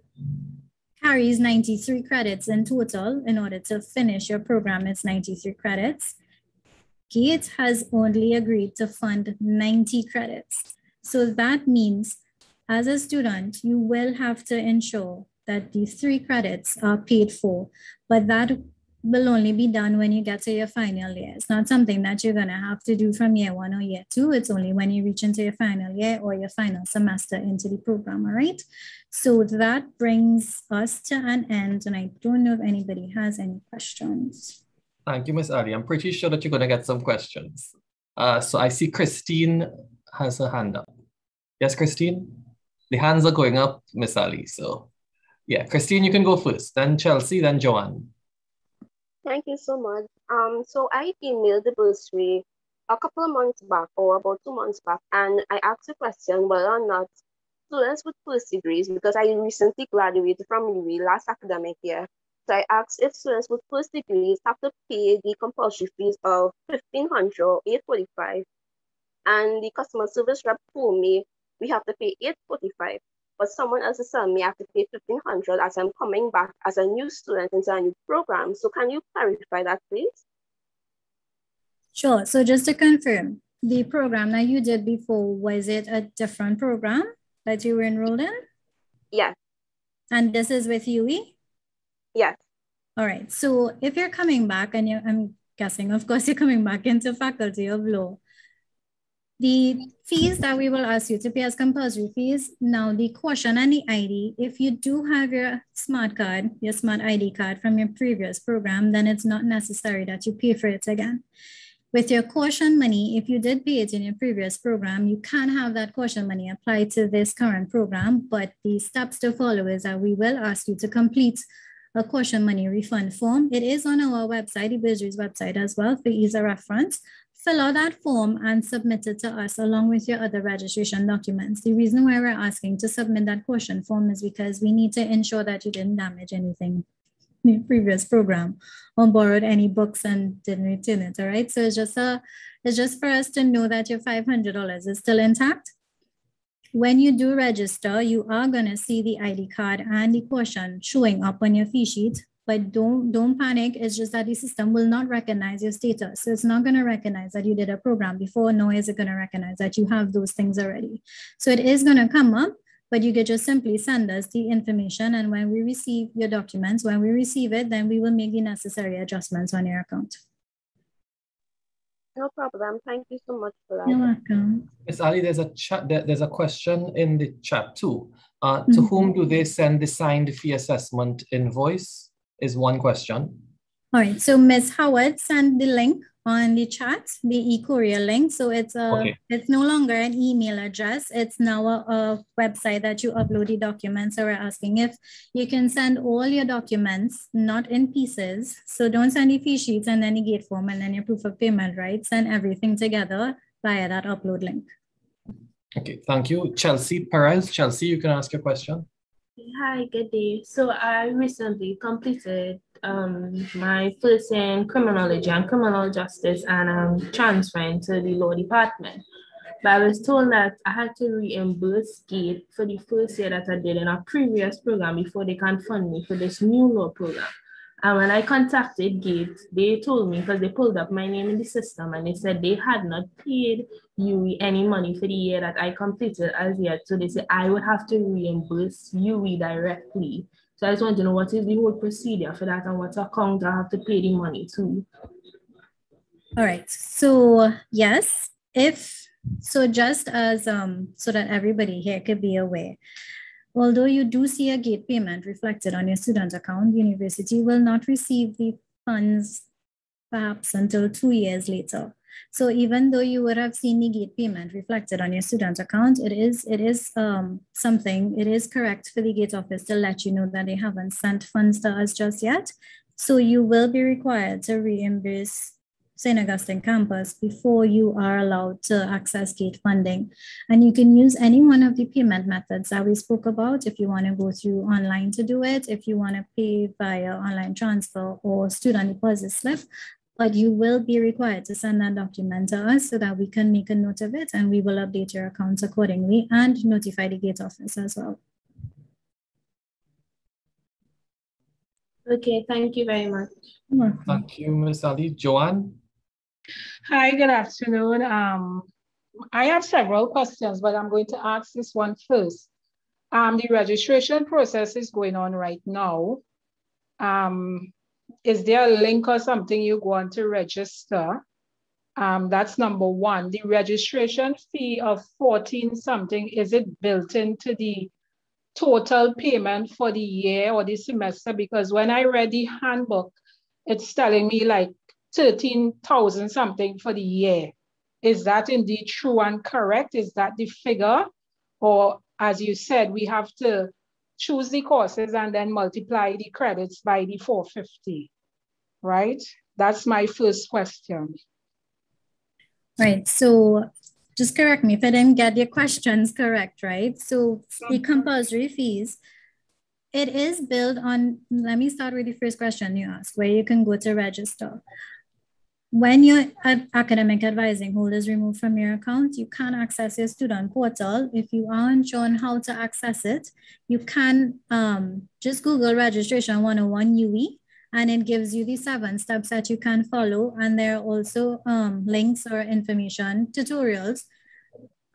carries 93 credits in total. In order to finish your program, it's 93 credits. GATE has only agreed to fund 90 credits. So that means as a student, you will have to ensure that these three credits are paid for, but that will only be done when you get to your final year. It's not something that you're going to have to do from year one or year two. It's only when you reach into your final year or your final semester into the program, all right? So that brings us to an end, and I don't know if anybody has any questions. Thank you, Ms. Ali. I'm pretty sure that you're going to get some questions. Uh, so I see Christine has her hand up. Yes, Christine? The hands are going up, Miss Ali, so yeah, Christine, you can go first, then Chelsea, then Joanne. Thank you so much. Um, so I emailed the bursary a couple of months back or about two months back, and I asked a question whether or not students with first degrees, because I recently graduated from UWI last academic year. So I asked if students with first degrees have to pay the compulsory fees of 1500 or 845 And the customer service rep told me we have to pay 845 but someone else is telling me I have to pay 1500 as I'm coming back as a new student into a new program. So can you clarify that, please? Sure. So just to confirm, the program that you did before, was it a different program that you were enrolled in? Yes. And this is with UWI? Yes. All right. So if you're coming back, and you, I'm guessing, of course, <laughs> you're coming back into Faculty of Law, the fees that we will ask you to pay as compulsory fees, now the caution and the ID, if you do have your smart card, your smart ID card from your previous program, then it's not necessary that you pay for it again. With your caution money, if you did pay it in your previous program, you can have that caution money applied to this current program, but the steps to follow is that we will ask you to complete a caution money refund form. It is on our website, Bursary's website as well for ease of reference. Fill out that form and submit it to us along with your other registration documents. The reason why we're asking to submit that caution form is because we need to ensure that you didn't damage anything in the previous program or borrowed any books and didn't return it. All right. So it's just a it's just for us to know that your $500 is still intact. When you do register, you are going to see the ID card and the caution showing up on your fee sheet but don't don't panic it's just that the system will not recognize your status so it's not going to recognize that you did a program before nor is it going to recognize that you have those things already so it is going to come up but you could just simply send us the information and when we receive your documents when we receive it then we will make the necessary adjustments on your account no problem. Thank you so much for that. You're welcome. Miss Ali, there's a chat. There, there's a question in the chat too. Uh, to mm -hmm. whom do they send the signed fee assessment invoice? Is one question. All right, so Ms. Howard sent the link on the chat, the e-courier link. So it's a, okay. it's no longer an email address. It's now a, a, website that you upload the documents. So we're asking if you can send all your documents, not in pieces. So don't send the fee sheets and then the GATE form and then your proof of payment, right? Send everything together via that upload link. Okay, thank you. Chelsea Perez. Chelsea, you can ask your question. Hi, good day. So I recently completed um, my first in criminology and criminal justice and I'm transferring to the law department. But I was told that I had to reimburse GATE for the first year that I did in a previous program before they can fund me for this new law program. And when I contacted GATE, they told me because they pulled up my name in the system and they said they had not paid UWI any money for the year that I completed as yet. So they said I would have to reimburse UWI directly. So I just want to know what is the whole procedure for that and what account I have to pay the money to. All right. So yes, if so just as um so that everybody here could be aware Although you do see a GATE payment reflected on your student account, the university will not receive the funds perhaps until two years later. So even though you would have seen the GATE payment reflected on your student account, it is it is um, something, it is correct for the GATE office to let you know that they haven't sent funds to us just yet. So you will be required to reimburse St. Augustine campus before you are allowed to access GATE funding. And you can use any one of the payment methods that we spoke about if you want to go through online to do it, if you want to pay via online transfer or student deposit slip, but you will be required to send that document to us so that we can make a note of it and we will update your accounts accordingly and notify the GATE office as well. Okay, thank you very much. Thank you, Ms. Ali. Joanne? Hi, good afternoon. Um, I have several questions, but I'm going to ask this one first. Um, the registration process is going on right now. Um, is there a link or something you want to register? Um, that's number one. The registration fee of 14 something, is it built into the total payment for the year or the semester? Because when I read the handbook, it's telling me like 13,000 something for the year. Is that indeed true and correct? Is that the figure? Or as you said, we have to choose the courses and then multiply the credits by the 450, right? That's my first question. Right, so just correct me if I didn't get your questions correct, right? So the compulsory fees, it is built on, let me start with the first question you asked, where you can go to register when your academic advising hold is removed from your account, you can access your student portal. If you aren't on how to access it, you can um, just Google registration 101 UWI and it gives you the seven steps that you can follow. And there are also um, links or information tutorials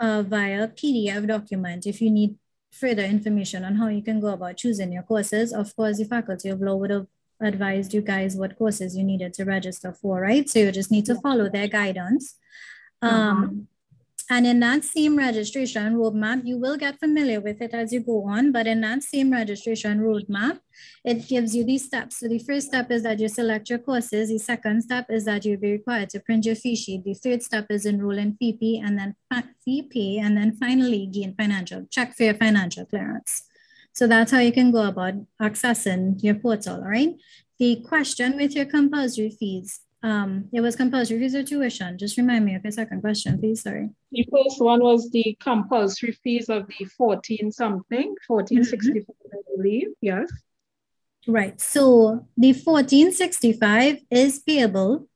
uh, via PDF document if you need further information on how you can go about choosing your courses, of course, the Faculty of Law would have advised you guys what courses you needed to register for, right? So you just need to follow their guidance. Um, mm-hmm. And in that same registration roadmap, you will get familiar with it as you go on, but in that same registration roadmap, it gives you these steps. So the first step is that you select your courses. The second step is that you'll be required to print your fee sheet. The third step is enroll in fee and then FeePay, and then finally gain financial, check for your financial clearance. So that's how you can go about accessing your portal, all right? The question with your compulsory fees um, it was compulsory fees or tuition. Just remind me of your second question, please. Sorry. The first one was the compulsory fees of the 14 something, 1465, mm-hmm. I believe. Yes. Right. So the 1465 is payable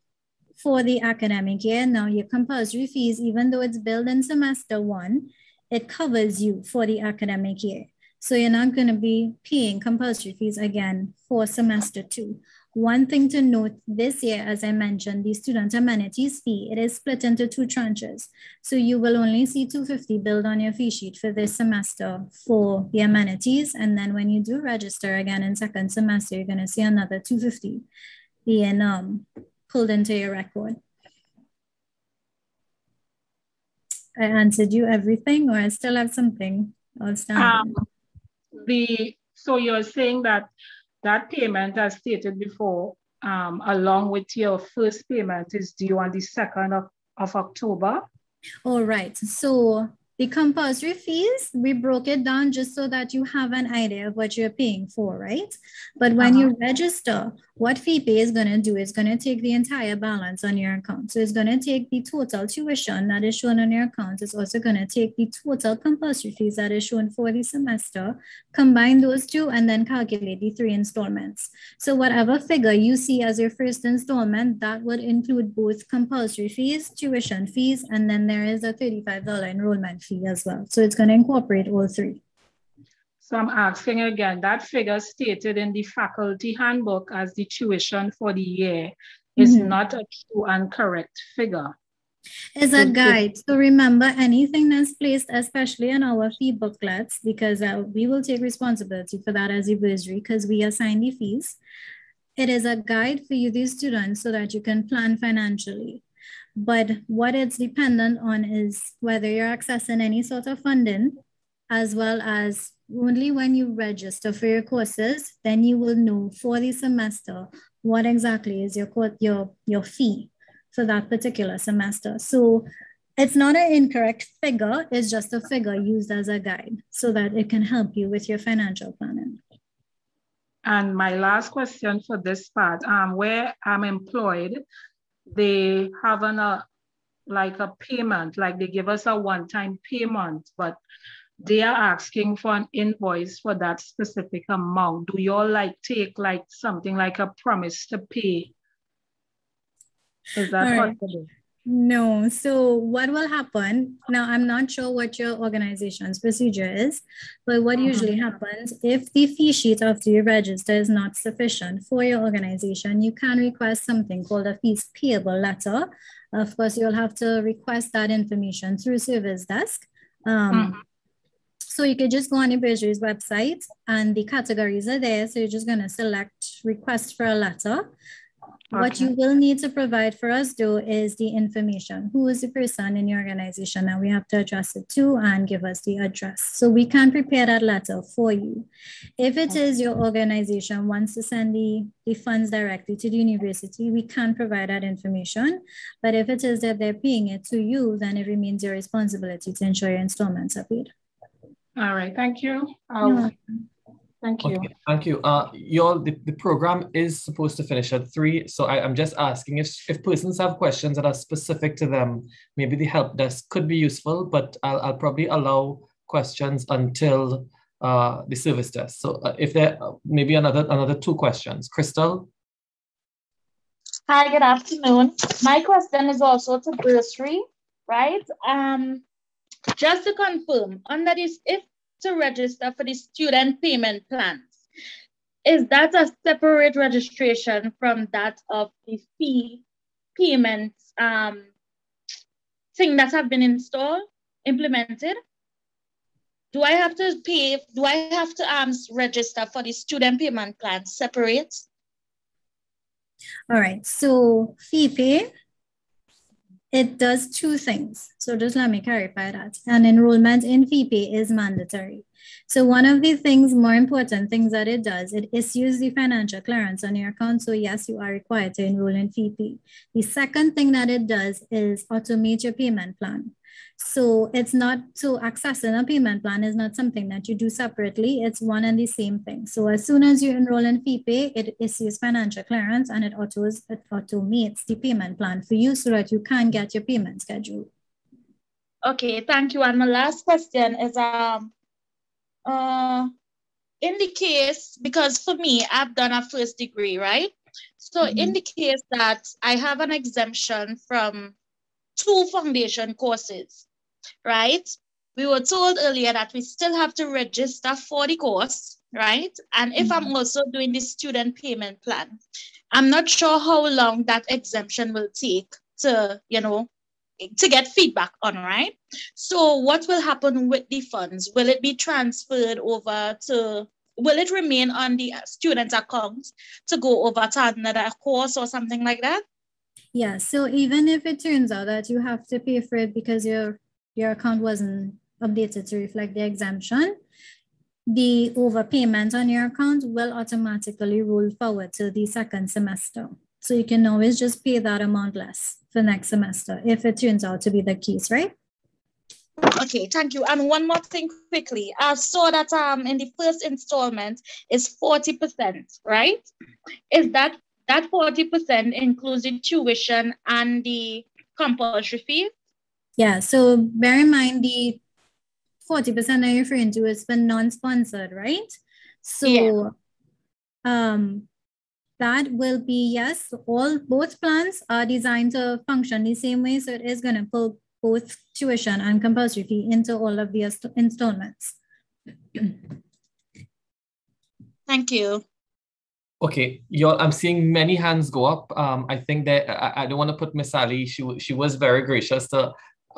for the academic year. Now, your compulsory fees, even though it's billed in semester one, it covers you for the academic year. So you're not going to be paying compulsory fees again for semester two. One thing to note this year, as I mentioned, the student amenities fee, it is split into two tranches. So you will only see 250 billed on your fee sheet for this semester for the amenities. And then when you do register again in second semester, you're gonna see another 250 being um, pulled into your record. I answered you everything or I still have something outstanding? Um, the, so you're saying that that payment, as stated before, um, along with your first payment, is due on the 2nd of, of October. All right. So the compulsory fees, we broke it down just so that you have an idea of what you're paying for, right? But when uh-huh. you register, what FeePay is going to do is going to take the entire balance on your account. So it's going to take the total tuition that is shown on your account. It's also going to take the total compulsory fees that is shown for the semester, combine those two, and then calculate the three installments. So whatever figure you see as your first installment, that would include both compulsory fees, tuition fees, and then there is a $35 enrollment fee as well. So it's going to incorporate all three. So I'm asking again, that figure stated in the faculty handbook as the tuition for the year is mm -hmm. not a true and correct figure. It's a guide. So remember anything that's placed, especially in our fee booklets, because uh, we will take responsibility for that as a bursary because we assign the fees. It is a guide for you, these students, so that you can plan financially. But what it's dependent on is whether you're accessing any sort of funding, as well as only when you register for your courses, then you will know for the semester what exactly is your, your, your fee for that particular semester. So it's not an incorrect figure, it's just a figure used as a guide so that it can help you with your financial planning. And my last question for this part, um, where I'm employed, they have an, a, uh, like a payment, like they give us a one-time payment, but they are asking for an invoice for that specific amount. Do you all like take like something like a promise to pay? Is that right. possible? No. So what will happen? Now I'm not sure what your organization's procedure is, but what mm-hmm. usually happens if the fee sheet after you register is not sufficient for your organization, you can request something called a fees payable letter. Of course, you'll have to request that information through service desk. Um, mm-hmm. So you could just go on the Bursary's website and the categories are there. So you're just going to select request for a letter. Okay. What you will need to provide for us though is the information. Who is the person in your organization that we have to address it to and give us the address. So we can prepare that letter for you. If it is your organization wants to send the, the funds directly to the university, we can provide that information. But if it is that they're paying it to you, then it remains your responsibility to ensure your installments are paid. All right, thank you. Thank you. Okay, thank you. Uh, your the, the program is supposed to finish at three, so I, am just asking if if persons have questions that are specific to them, maybe the help desk could be useful, but I'll, I'll probably allow questions until uh, the service desk. So uh, if there uh, maybe another another two questions, Crystal. Hi, good afternoon. My question is also to bursary, right? Um, just to confirm, under this, if to register for the student payment plans, is that a separate registration from that of the fee payments um, thing that have been installed, implemented? do I have to pay, do I have to um, register for the student payment plan separate? All right, so FeePay, it does two things. So just let me clarify that. An enrollment in fee is mandatory. So one of the things, more important things that it does, it issues the financial clearance on your account. So yes, you are required to enroll in fee. The second thing that it does is automate your payment plan. So it's not, so accessing a payment plan is not something that you do separately. It's one and the same thing. So as soon as you enroll in FeePay, it issues financial clearance and it autos, it automates the payment plan for you so that you can get your payment schedule. Okay, thank you. And my last question is, um, uh, in the case, because for me, I've done a first degree, right? So mm -hmm. in the case that I have an exemption from two foundation courses, right? We were told earlier that we still have to register for the course, right? And if mm-hmm. I'm also doing the student payment plan, I'm not sure how long that exemption will take to, you know, to get feedback on, right? So what will happen with the funds? Will it be transferred over to, will it remain on the student account to go over to another course or something like that? Yeah, so even if it turns out that you have to pay for it because your your account wasn't updated to reflect the exemption, the overpayment on your account will automatically roll forward to the second semester. So you can always just pay that amount less for next semester if it turns out to be the case, right? Okay, thank you. And one more thing quickly. I saw that um in the first installment is 40%, right? Is that that 40% includes the tuition and the compulsory fee? Yeah, so bear in mind the 40% that you're referring to is for non-sponsored, right? So yeah. um, that will be, yes, all both plans are designed to function the same way. So it is going to pull both tuition and compulsory fee into all of the installments. Thank you. Okay, y'all, I'm seeing many hands go up. Um, I think that I, I don't want to put Miss Ali. She she was very gracious to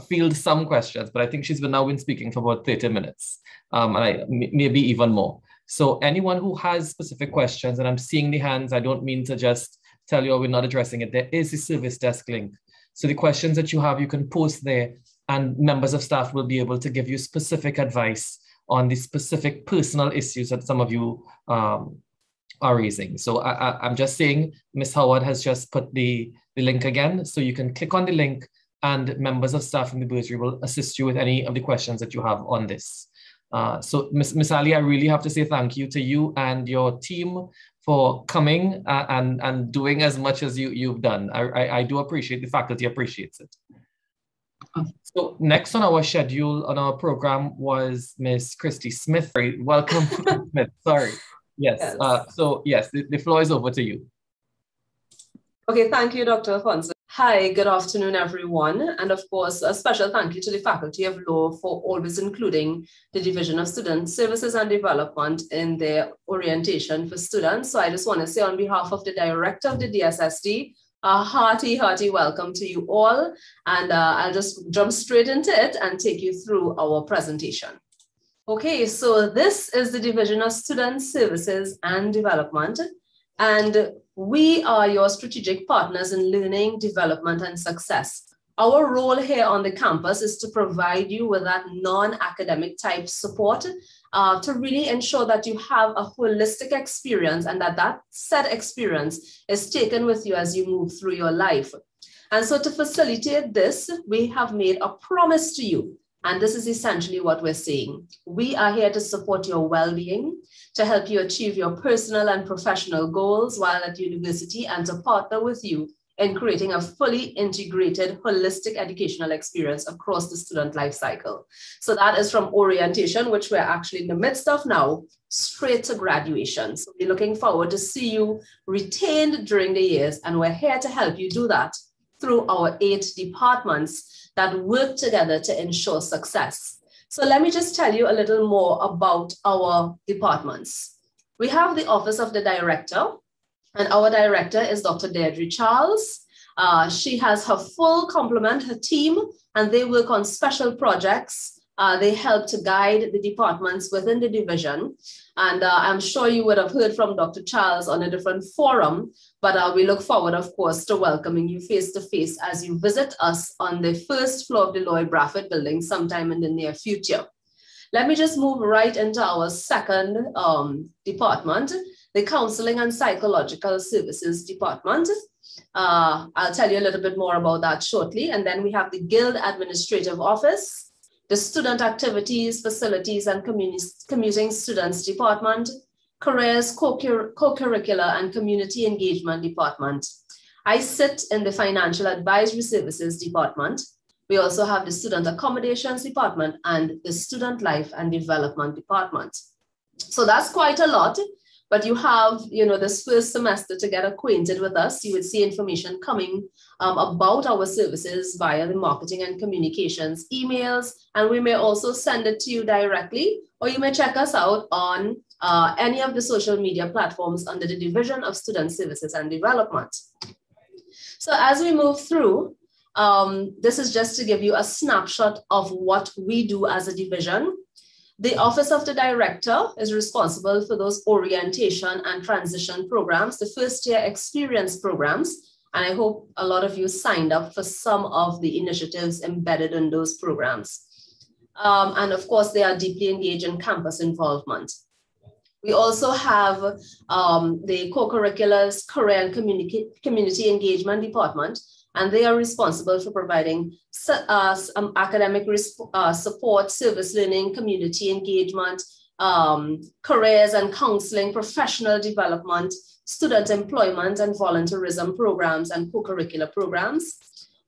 field some questions, but I think she's been now been speaking for about 30 minutes, um, and I maybe even more. So anyone who has specific questions, and I'm seeing the hands, I don't mean to just tell you we're not addressing it. There is a service desk link. So the questions that you have, you can post there, and members of staff will be able to give you specific advice on the specific personal issues that some of you um, raising. So I, am just saying Ms. Howard has just put the, the link again. So you can click on the link and members of staff in the bursary will assist you with any of the questions that you have on this. Uh, so Ms. Ms. Ali, I really have to say thank you to you and your team for coming uh, and, and doing as much as you, you've done. I, I, I do appreciate, the faculty appreciates it. So next on our schedule on our program was Miss Christy Smith. Welcome, <laughs> Smith. Sorry. Yes. yes. Uh, so yes, the, the floor is over to you. Okay, thank you, Dr. Alfonso. Hi, good afternoon, everyone. And of course, a special thank you to the Faculty of Law for always including the Division of Student Services and Development in their orientation for students. So I just want to say on behalf of the Director of the DSSD, a hearty, hearty welcome to you all. And uh, I'll just jump straight into it and take you through our presentation. Okay, so this is the Division of Student Services and Development, and we are your strategic partners in learning, development, and success. Our role here on the campus is to provide you with that non-academic type support uh, to really ensure that you have a holistic experience and that that said experience is taken with you as you move through your life. And so to facilitate this, we have made a promise to you and this is essentially what we're saying. We are here to support your well being, to help you achieve your personal and professional goals while at university, and to partner with you in creating a fully integrated, holistic educational experience across the student life cycle. So that is from orientation, which we're actually in the midst of now, straight to graduation. So we're looking forward to see you retained during the years, and we're here to help you do that through our eight departments that work together to ensure success. So let me just tell you a little more about our departments. We have the Office of the Director, and our director is Dr. Deirdre Charles. Uh, she has her full complement, her team, and they work on special projects Uh, they help to guide the departments within the division. And uh, I'm sure you would have heard from Dr. Charles on a different forum, but uh, we look forward, of course, to welcoming you face to face as you visit us on the first floor of the Lloyd Braithwaite building sometime in the near future. Let me just move right into our second um, department, the Counseling and Psychological Services Department. Uh, I'll tell you a little bit more about that shortly. And then we have the Guild Administrative Office, the Student Activities, Facilities and Commuting Students Department, Careers, Co-Curricular and Community Engagement Department. I sit in the Financial Advisory Services Department. We also have the Student Accommodations Department and the Student Life and Development Department. So that's quite a lot but you have, you know, this first semester to get acquainted with us. You would see information coming um, about our services via the marketing and communications emails, and we may also send it to you directly, or you may check us out on uh, any of the social media platforms under the Division of Student Services and Development. So as we move through, um, this is just to give you a snapshot of what we do as a division the Office of the Director is responsible for those orientation and transition programs, the first year experience programs. And I hope a lot of you signed up for some of the initiatives embedded in those programs. Um, and of course, they are deeply engaged in campus involvement. We also have um, the co-curriculars career and community, community engagement department, and they are responsible for providing uh, academic uh, support, service learning, community engagement, um, careers and counseling, professional development, student employment and volunteerism programs and co-curricular programs.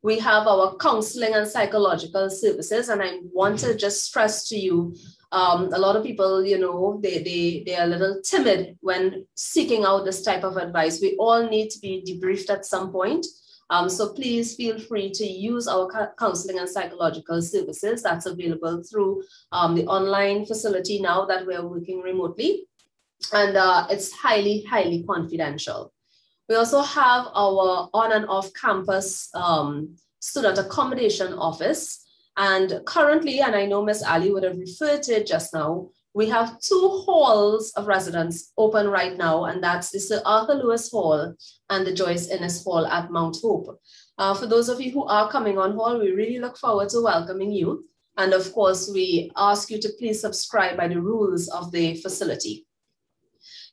We have our counseling and psychological services, and I want to just stress to you, um, a lot of people, you know, they, they, they are a little timid when seeking out this type of advice. We all need to be debriefed at some point. Um, so please feel free to use our counseling and psychological services that's available through um, the online facility now that we're working remotely. And uh, it's highly, highly confidential. We also have our on and off campus um, student accommodation office. And currently, and I know Ms. Ali would have referred to it just now, we have two halls of residence open right now, and that's the Sir Arthur Lewis Hall and the Joyce Inniss Hall at Mount Hope. Uh, for those of you who are coming on hall, we really look forward to welcoming you. And of course, we ask you to please subscribe by the rules of the facility.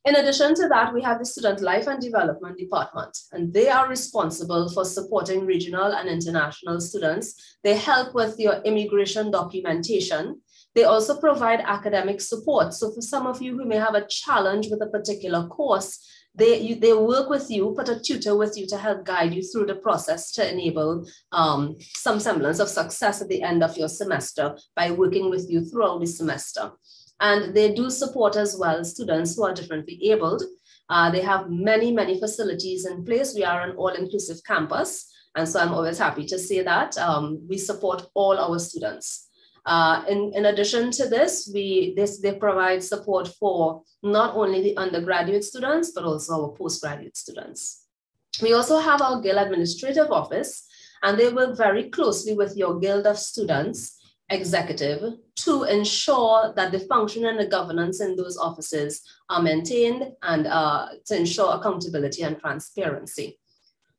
In addition to that, we have the Student Life and Development Department, and they are responsible for supporting regional and international students. They help with your immigration documentation, they also provide academic support. So for some of you who may have a challenge with a particular course, they, you, they work with you, put a tutor with you to help guide you through the process to enable um, some semblance of success at the end of your semester by working with you throughout the semester. And they do support as well students who are differently abled. Uh, they have many, many facilities in place. We are an all-inclusive campus. And so I'm always happy to say that um, we support all our students. Uh, in, in addition to this, we this they provide support for not only the undergraduate students, but also our postgraduate students. We also have our Guild Administrative Office, and they work very closely with your Guild of Students executive to ensure that the function and the governance in those offices are maintained and uh, to ensure accountability and transparency.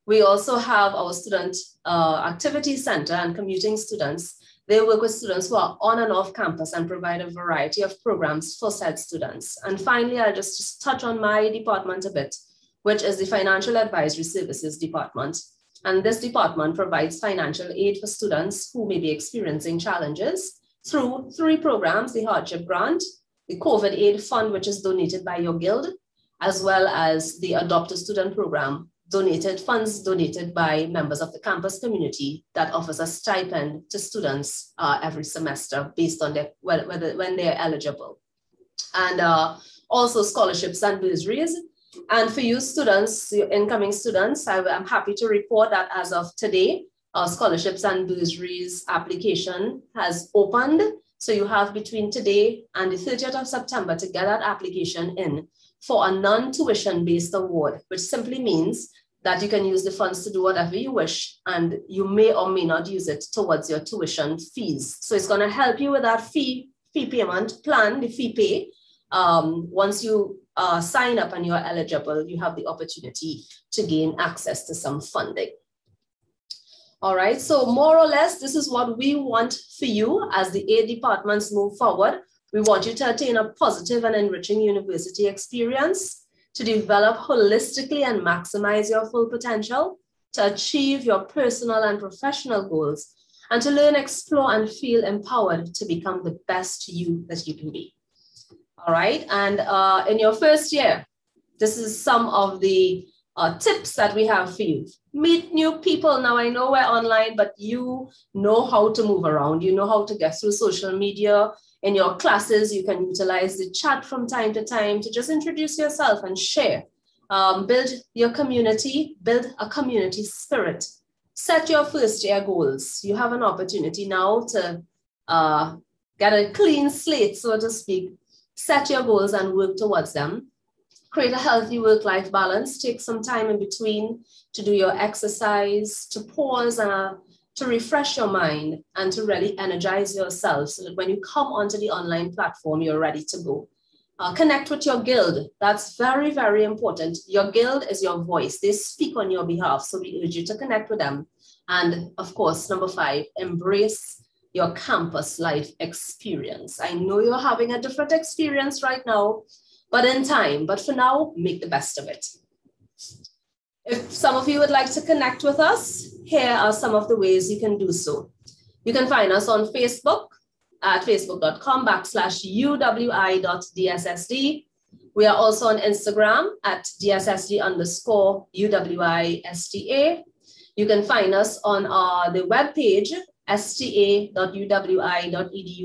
We also have our Student uh, Activity Center and commuting students they work with students who are on and off campus and provide a variety of programs for said students. And finally, I'll just, just touch on my department a bit, which is the Financial Advisory Services Department. And this department provides financial aid for students who may be experiencing challenges through three programs, the Hardship Grant, the COVID Aid Fund, which is donated by your guild, as well as the Adopt a Student Program, donated funds donated by members of the campus community that offers a stipend to students uh, every semester based on their, whether, when they're eligible. And uh, also scholarships and bursaries. And for you students, your incoming students, I, am happy to report that as of today, our scholarships and bursaries application has opened. So you have between today and the 30th of September to get that application in for a non-tuition based award, which simply means that you can use the funds to do whatever you wish, and you may or may not use it towards your tuition fees. So it's going to help you with that fee fee payment plan, the FeePay. Um, once you uh, sign up and you're eligible, you have the opportunity to gain access to some funding. All right, so more or less, this is what we want for you as the eight departments move forward. We want you to attain a positive and enriching university experience, to develop holistically and maximize your full potential, to achieve your personal and professional goals, and to learn, explore, and feel empowered to become the best you that you can be. All right, and uh, in your first year, this is some of the uh, tips that we have for you. Meet new people. Now, I know we're online, but you know how to move around. You know how to get through social media. In your classes, you can utilize the chat from time to time to just introduce yourself and share. Um, build your community, build a community spirit. Set your first year goals. You have an opportunity now to uh, get a clean slate, so to speak. Set your goals and work towards them create a healthy work-life balance. Take some time in between to do your exercise, to pause, uh, to refresh your mind, and to really energize yourself so that when you come onto the online platform, you're ready to go. Uh, connect with your guild. That's very, very important. Your guild is your voice. They speak on your behalf. So we urge you to connect with them. And of course, number five, embrace your campus life experience. I know you're having a different experience right now, but in time. But for now, make the best of it. If some of you would like to connect with us, here are some of the ways you can do so. You can find us on Facebook at facebook.com backslash uwi.dssd. We are also on Instagram at dssd underscore uwista. You can find us on uh, the webpage sta.uwi.edu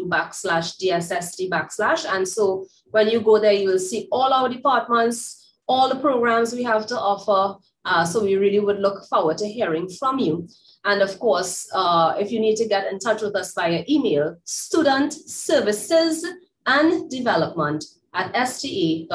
backslash dssd backslash. And so when you go there, you will see all our departments, all the programs we have to offer. Uh, so we really would look forward to hearing from you. And of course, uh, if you need to get in touch with us via email, student services and development at sta.uwi.edu.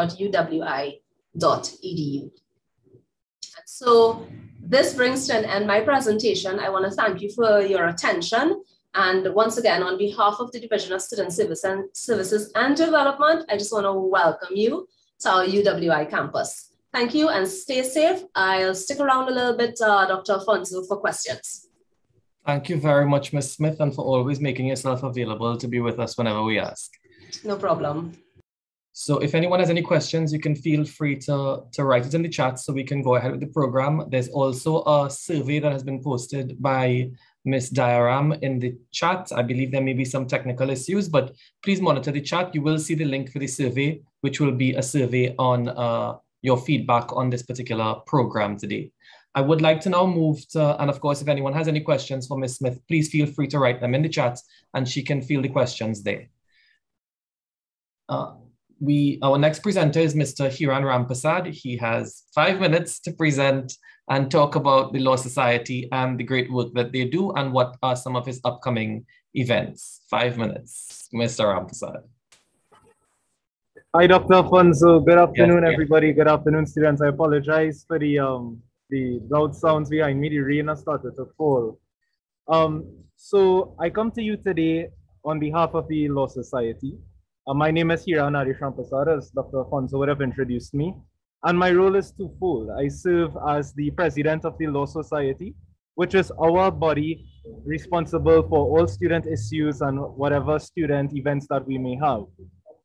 So this brings to an end my presentation. I want to thank you for your attention. And once again, on behalf of the Division of Student Service and Services and Development, I just want to welcome you to our UWI campus. Thank you and stay safe. I'll stick around a little bit, uh, Dr. Afonso, for questions. Thank you very much, Ms. Smith, and for always making yourself available to be with us whenever we ask. No problem. So if anyone has any questions, you can feel free to, to write it in the chat so we can go ahead with the program. There's also a survey that has been posted by Ms. Diaram in the chat. I believe there may be some technical issues, but please monitor the chat. You will see the link for the survey, which will be a survey on uh, your feedback on this particular program today. I would like to now move to, and of course, if anyone has any questions for Ms. Smith, please feel free to write them in the chat and she can field the questions there. Uh, we our next presenter is Mr. Hiran Rampasad. He has five minutes to present and talk about the Law Society and the great work that they do and what are some of his upcoming events. Five minutes, Mr. Rampasad. Hi, Dr. Afonso. Good afternoon, yes, everybody. Good afternoon, students. I apologize for the um the loud sounds behind me. The rain has started to fall. Um, so I come to you today on behalf of the Law Society. Uh, my name is Hiran Arishampasad, as Dr. Have introduced me. And my role is twofold. I serve as the president of the Law Society, which is our body responsible for all student issues and whatever student events that we may have.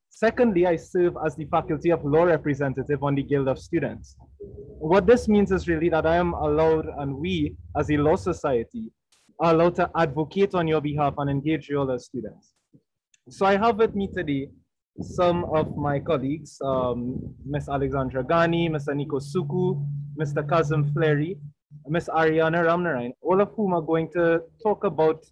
Secondly, I serve as the Faculty of Law representative on the Guild of Students. What this means is really that I am allowed, and we as a law society are allowed to advocate on your behalf and engage you all as students. So I have with me today some of my colleagues, um, Ms. Alexandra Ghani, Mr. Nico Suku, Mr. Kazim Flery, Ms. Ariana Ramnarayan, all of whom are going to talk about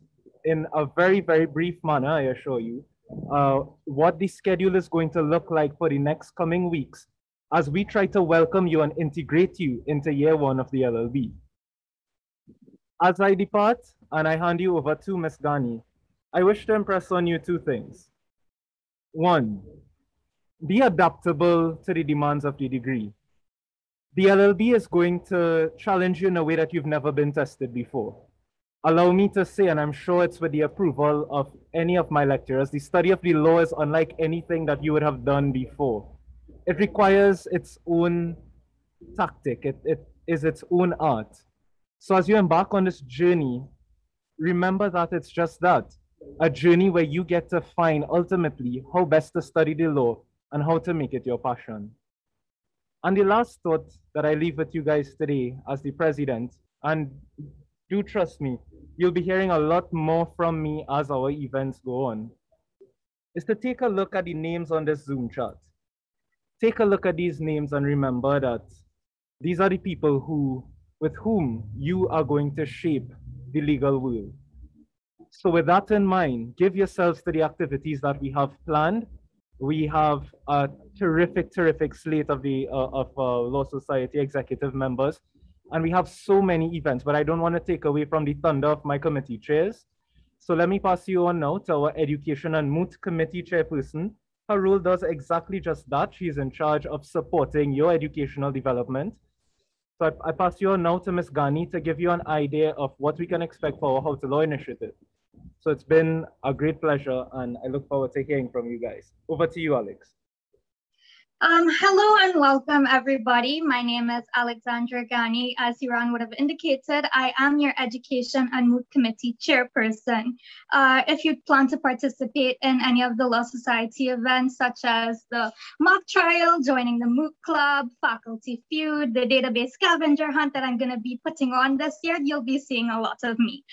in a very, very brief manner, I assure you, uh, what the schedule is going to look like for the next coming weeks as we try to welcome you and integrate you into year one of the LLB. As I depart and I hand you over to Ms. Ghani, I wish to impress on you two things. One, be adaptable to the demands of the degree. the LLB is going to challenge you in a way that you've never been tested before. Allow me to say, and I'm sure it's with the approval of any of my lecturers, the study of the law is unlike anything that you would have done before. It requires its own tactic, it, it is its own art. So as you embark on this journey, remember that it's just that a journey where you get to find ultimately how best to study the law and how to make it your passion. And the last thought that I leave with you guys today as the president, and do trust me, you'll be hearing a lot more from me as our events go on, is to take a look at the names on this Zoom chart. Take a look at these names and remember that these are the people who, with whom you are going to shape the legal world. So with that in mind, give yourselves to the activities that we have planned we have a terrific, terrific slate of the uh, of uh, Law Society executive members, and we have so many events. But I don't want to take away from the thunder of my committee chairs. So let me pass you on now to our Education and Moot Committee chairperson. Her role does exactly just that. She is in charge of supporting your educational development. So I, I pass you on now to Ms. Ghani to give you an idea of what we can expect for our How to Law initiative. So it's been a great pleasure, and I look forward to hearing from you guys. Over to you, Alex. Um, hello and welcome, everybody. My name is Alexandra Ghani. As Hiran would have indicated, I am your Education and Moot Committee chairperson. Uh, if you plan to participate in any of the Law Society events, such as the mock trial, joining the Moot Club, faculty feud, the database scavenger hunt that I'm going to be putting on this year, you'll be seeing a lot of me.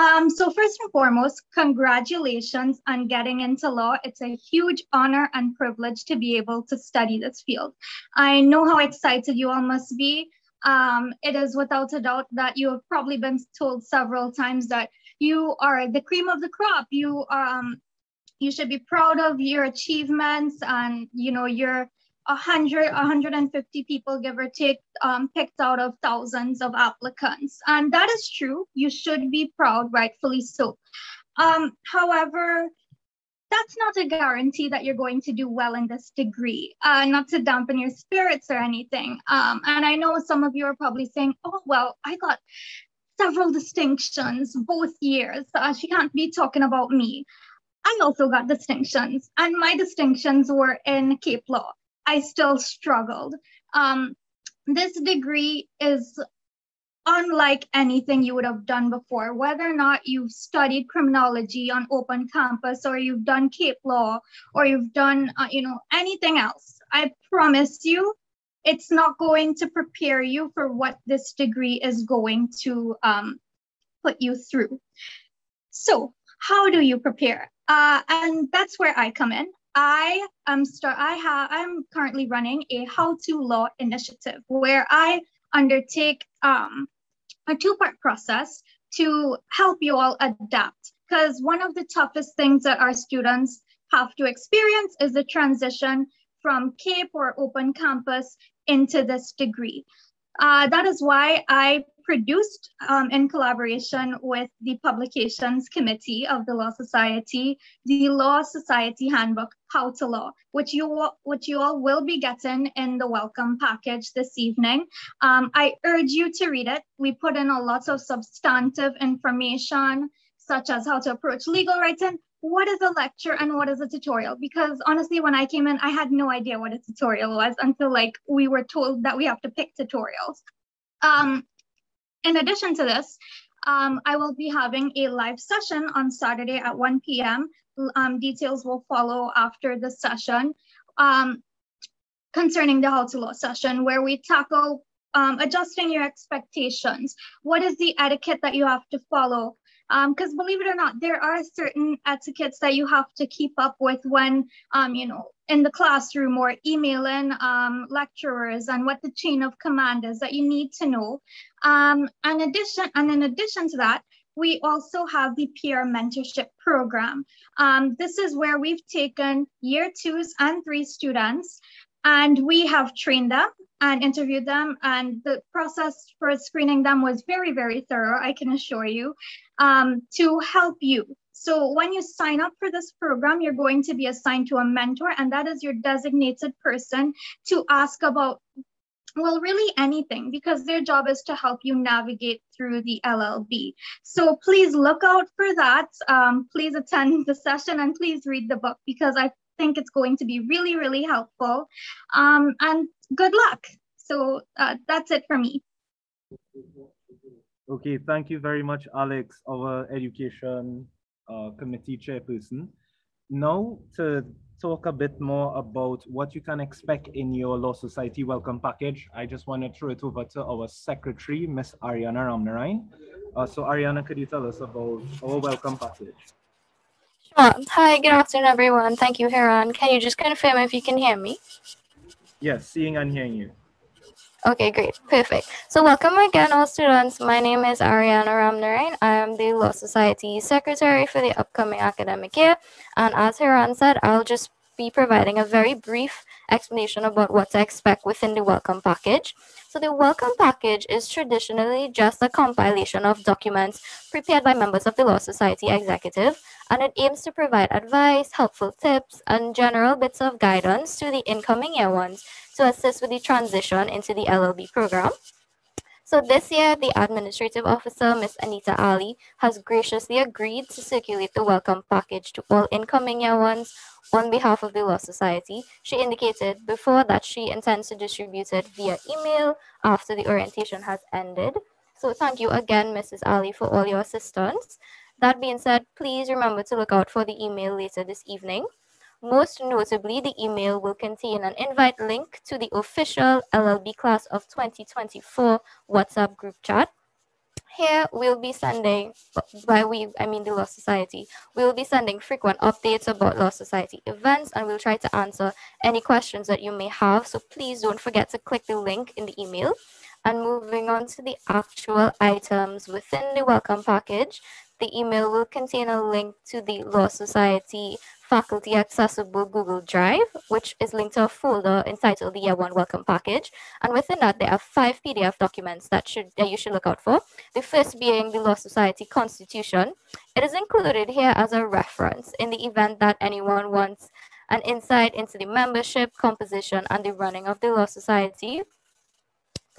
Um, so first and foremost, congratulations on getting into law. It's a huge honor and privilege to be able to study this field. I know how excited you all must be. Um, it is without a doubt that you have probably been told several times that you are the cream of the crop. You um, you should be proud of your achievements and you know you're 100, 150 people, give or take, um, picked out of thousands of applicants. And that is true. You should be proud, rightfully so. Um, however, that's not a guarantee that you're going to do well in this degree, uh, not to dampen your spirits or anything. Um, and I know some of you are probably saying, oh, well, I got several distinctions both years. Uh, she can't be talking about me. I also got distinctions, and my distinctions were in CAPE Law. I still struggled. Um, this degree is unlike anything you would have done before, whether or not you've studied criminology on open campus or you've done CAPE Law or you've done, uh, you know, anything else. I promise you, it's not going to prepare you for what this degree is going to um, put you through. So, how do you prepare? Uh, and that's where I come in. I am start. I have. I'm currently running a How to Law initiative where I undertake um, a two-part process to help you all adapt. Because one of the toughest things that our students have to experience is the transition from CAPE or open campus into this degree. Uh, that is why I produced um, in collaboration with the Publications Committee of the Law Society, the Law Society Handbook, How to Law, which you, which you all will be getting in the welcome package this evening. Um, I urge you to read it. We put in a lot of substantive information, such as how to approach legal writing, what is a lecture and what is a tutorial? Because honestly, when I came in, I had no idea what a tutorial was until like we were told that we have to pick tutorials. Um, in addition to this, um, I will be having a live session on Saturday at 1 p.m. Um, details will follow after the session um, concerning the How to Law session, where we tackle um, adjusting your expectations. What is the etiquette that you have to follow because um, believe it or not, there are certain etiquettes that you have to keep up with when, um, you know, in the classroom or emailing um, lecturers and what the chain of command is that you need to know. Um, and addition, and in addition to that, we also have the peer mentorship program. Um, this is where we've taken year twos and three students and we have trained them and interviewed them. And the process for screening them was very, very thorough, I can assure you, um, to help you. So when you sign up for this program, you're going to be assigned to a mentor, and that is your designated person to ask about well, really anything, because their job is to help you navigate through the LLB. So please look out for that. Um, please attend the session and please read the book because I think it's going to be really, really helpful. Um, and good luck. So uh, that's it for me. Okay, thank you very much, Alex, our education uh, committee chairperson. Now to talk a bit more about what you can expect in your Law Society welcome package, I just want to throw it over to our secretary, Miss Ariana Ramnarain. Uh, so Ariana, could you tell us about our welcome package? Sure. Hi, good afternoon, everyone. Thank you, Hiran. Can you just confirm if you can hear me? Yes, seeing and hearing you. Okay, great. Perfect. So welcome again, all students. My name is Ariana Ramnarain. I am the Law Society Secretary for the upcoming academic year. And as Hiran said, I'll just be providing a very brief explanation about what to expect within the welcome package. So the welcome package is traditionally just a compilation of documents prepared by members of the Law Society Executive, and it aims to provide advice, helpful tips, and general bits of guidance to the incoming year ones to assist with the transition into the LLB program. So this year, the administrative officer, Ms. Anita Ali, has graciously agreed to circulate the welcome package to all incoming year ones on behalf of the Law Society. She indicated before that she intends to distribute it via email after the orientation has ended. So thank you again, Mrs. Ali, for all your assistance. That being said, please remember to look out for the email later this evening. Most notably, the email will contain an invite link to the official LLB class of 2024 WhatsApp group chat. Here we'll be sending, by we, I mean the Law Society, we'll be sending frequent updates about Law Society events and we'll try to answer any questions that you may have. So please don't forget to click the link in the email. And moving on to the actual items within the welcome package, the email will contain a link to the Law Society faculty accessible Google Drive, which is linked to a folder entitled the Year One Welcome Package. And within that, there are five PDF documents that should that you should look out for. The first being the Law Society Constitution. It is included here as a reference in the event that anyone wants an insight into the membership, composition, and the running of the Law Society.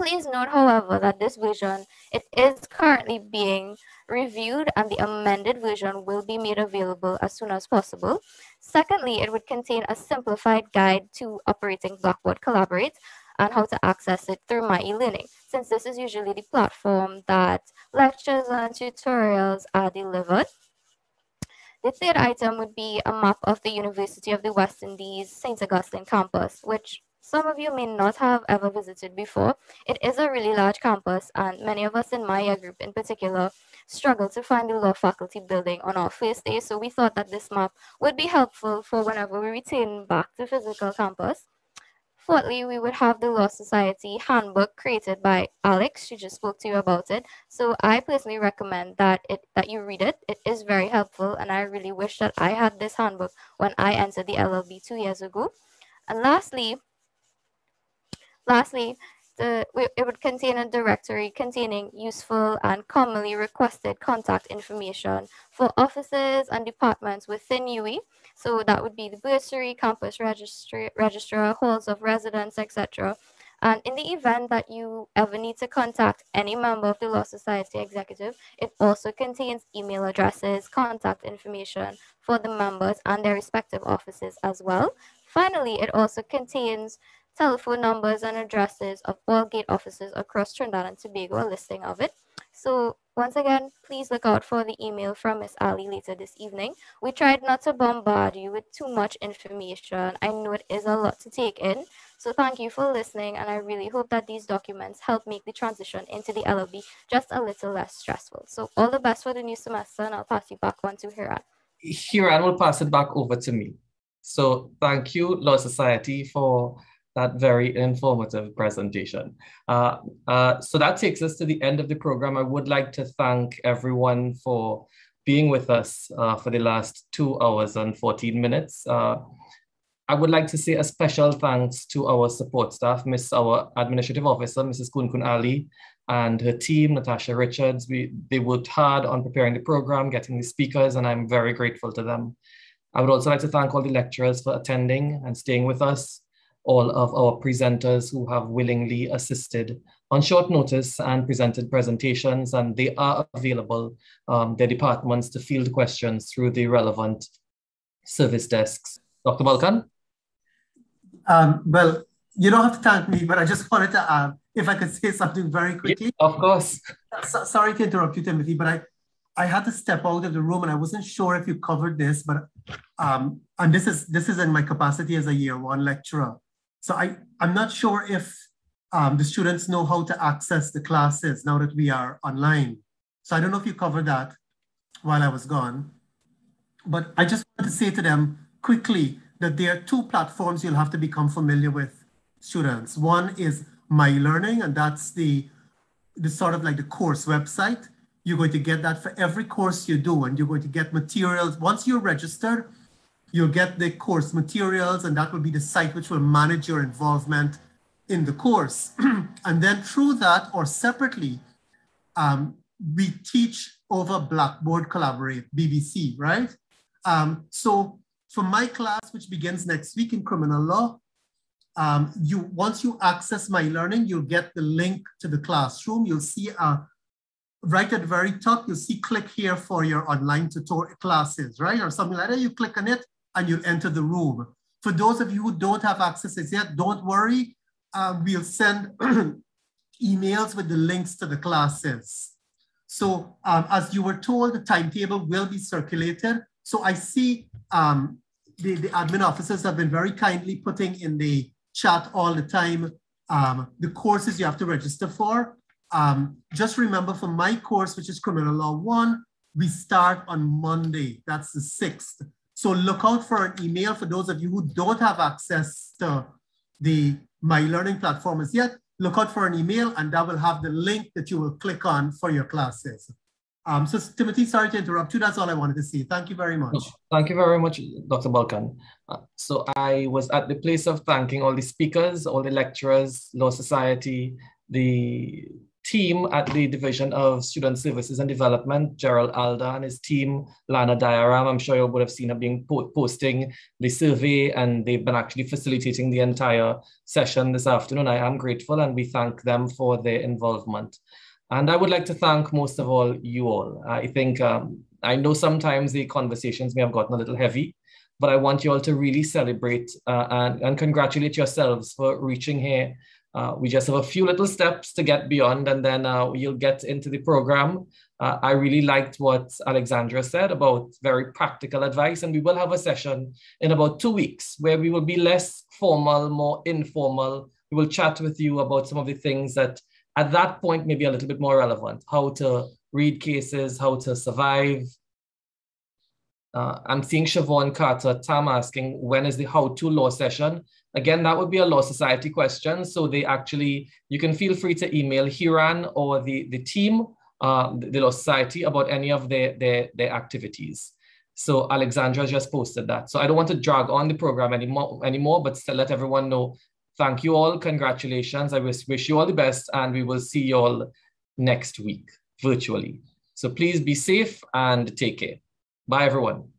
Please note, however, that this version it is currently being reviewed and the amended version will be made available as soon as possible. Secondly, it would contain a simplified guide to operating Blackboard Collaborate and how to access it through my e-learning, since this is usually the platform that lectures and tutorials are delivered. The third item would be a map of the University of the West Indies St. Augustine campus, which some of you may not have ever visited before. It is a really large campus, and many of us in my year group in particular struggled to find the law faculty building on our first day, so we thought that this map would be helpful for whenever we return back to physical campus. Fourthly, we would have the Law Society handbook created by Alex. She just spoke to you about it. So I personally recommend that it that you read it. It is very helpful, and I really wish that I had this handbook when I entered the LLB two years ago. And lastly, lastly, the, it would contain a directory containing useful and commonly requested contact information for offices and departments within UWI. So that would be the bursary, campus registrar, registrar halls of residence, etc. And in the event that you ever need to contact any member of the Law Society executive, it also contains email addresses, contact information for the members and their respective offices as well. Finally, it also contains telephone numbers and addresses of all GATE offices across Trinidad and Tobago, a listing of it. So once again, please look out for the email from Miss Ali later this evening. We tried not to bombard you with too much information. I know it is a lot to take in. So thank you for listening, and I really hope that these documents help make the transition into the LLB just a little less stressful. So all the best for the new semester, and I'll pass you back on to Hiran. Hiran will pass it back over to me. So thank you, Law Society, for that very informative presentation. Uh, uh, so that takes us to the end of the program. I would like to thank everyone for being with us uh, for the last two hours and 14 minutes. Uh, I would like to say a special thanks to our support staff, Miss our administrative officer, Mrs. Kunkun Ali, and her team, Natasha Richards. We, they worked hard on preparing the program, getting the speakers, and I'm very grateful to them. I would also like to thank all the lecturers for attending and staying with us all of our presenters who have willingly assisted on short notice and presented presentations, and they are available, um, their departments, to field questions through the relevant service desks. Dr. Balkan? Um, well, you don't have to thank me, but I just <laughs> wanted to, uh, if I could say something very quickly. Of course. So, sorry to interrupt you, Timothy, but I, I had to step out of the room and I wasn't sure if you covered this, but um, and this is this is in my capacity as a year one lecturer. So I, I'm not sure if um, the students know how to access the classes now that we are online. So I don't know if you covered that while I was gone, but I just want to say to them quickly that there are two platforms you'll have to become familiar with students. One is My Learning, and that's the, the sort of like the course website. You're going to get that for every course you do, and you're going to get materials. Once you're registered, you'll get the course materials, and that will be the site which will manage your involvement in the course. <clears throat> and then through that or separately, um, we teach over Blackboard Collaborate, BBC, right? Um, so for my class, which begins next week in criminal law, um, you once you access my learning, you'll get the link to the classroom. You'll see a right at the very top, you'll see click here for your online tutorial classes, right? Or something like that. You click on it and you'll enter the room. For those of you who don't have access as yet, don't worry. Uh, we'll send <clears throat> emails with the links to the classes. So um, as you were told, the timetable will be circulated. So I see um, the, the admin officers have been very kindly putting in the chat all the time um, the courses you have to register for. Um, just remember for my course, which is criminal law one, we start on Monday. That's the 6th. So look out for an email for those of you who don't have access to the My Learning platform as yet. Look out for an email and that will have the link that you will click on for your classes. Um, so Timothy, sorry to interrupt you. That's all I wanted to say. Thank you very much. Thank you very much, Dr. Balkan. Uh, so I was at the place of thanking all the speakers, all the lecturers, Law Society, the team at the Division of Student Services and Development, Gerald Alda and his team, Lana Diaram. I'm sure you would have seen her being po posting the survey and they've been actually facilitating the entire session this afternoon. I am grateful and we thank them for their involvement. And I would like to thank most of all you all. I think um, I know sometimes the conversations may have gotten a little heavy, but I want you all to really celebrate uh, and, and congratulate yourselves for reaching here. Uh, we just have a few little steps to get beyond, and then uh, you'll get into the program. Uh, I really liked what Alexandra said about very practical advice, and we will have a session in about two weeks where we will be less formal, more informal. We will chat with you about some of the things that at that point maybe a little bit more relevant, how to read cases, how to survive. Uh, I'm seeing Siobhan Carter Tam asking, when is the how-to law session? Again, that would be a Law Society question. So they actually, you can feel free to email Hiran or the, the team, uh, the Law Society about any of their, their, their activities. So Alexandra just posted that. So I don't want to drag on the program anymore, anymore but let everyone know Thank you all. Congratulations. I wish, wish you all the best, and we will see you all next week virtually. So please be safe and take care. Bye, everyone.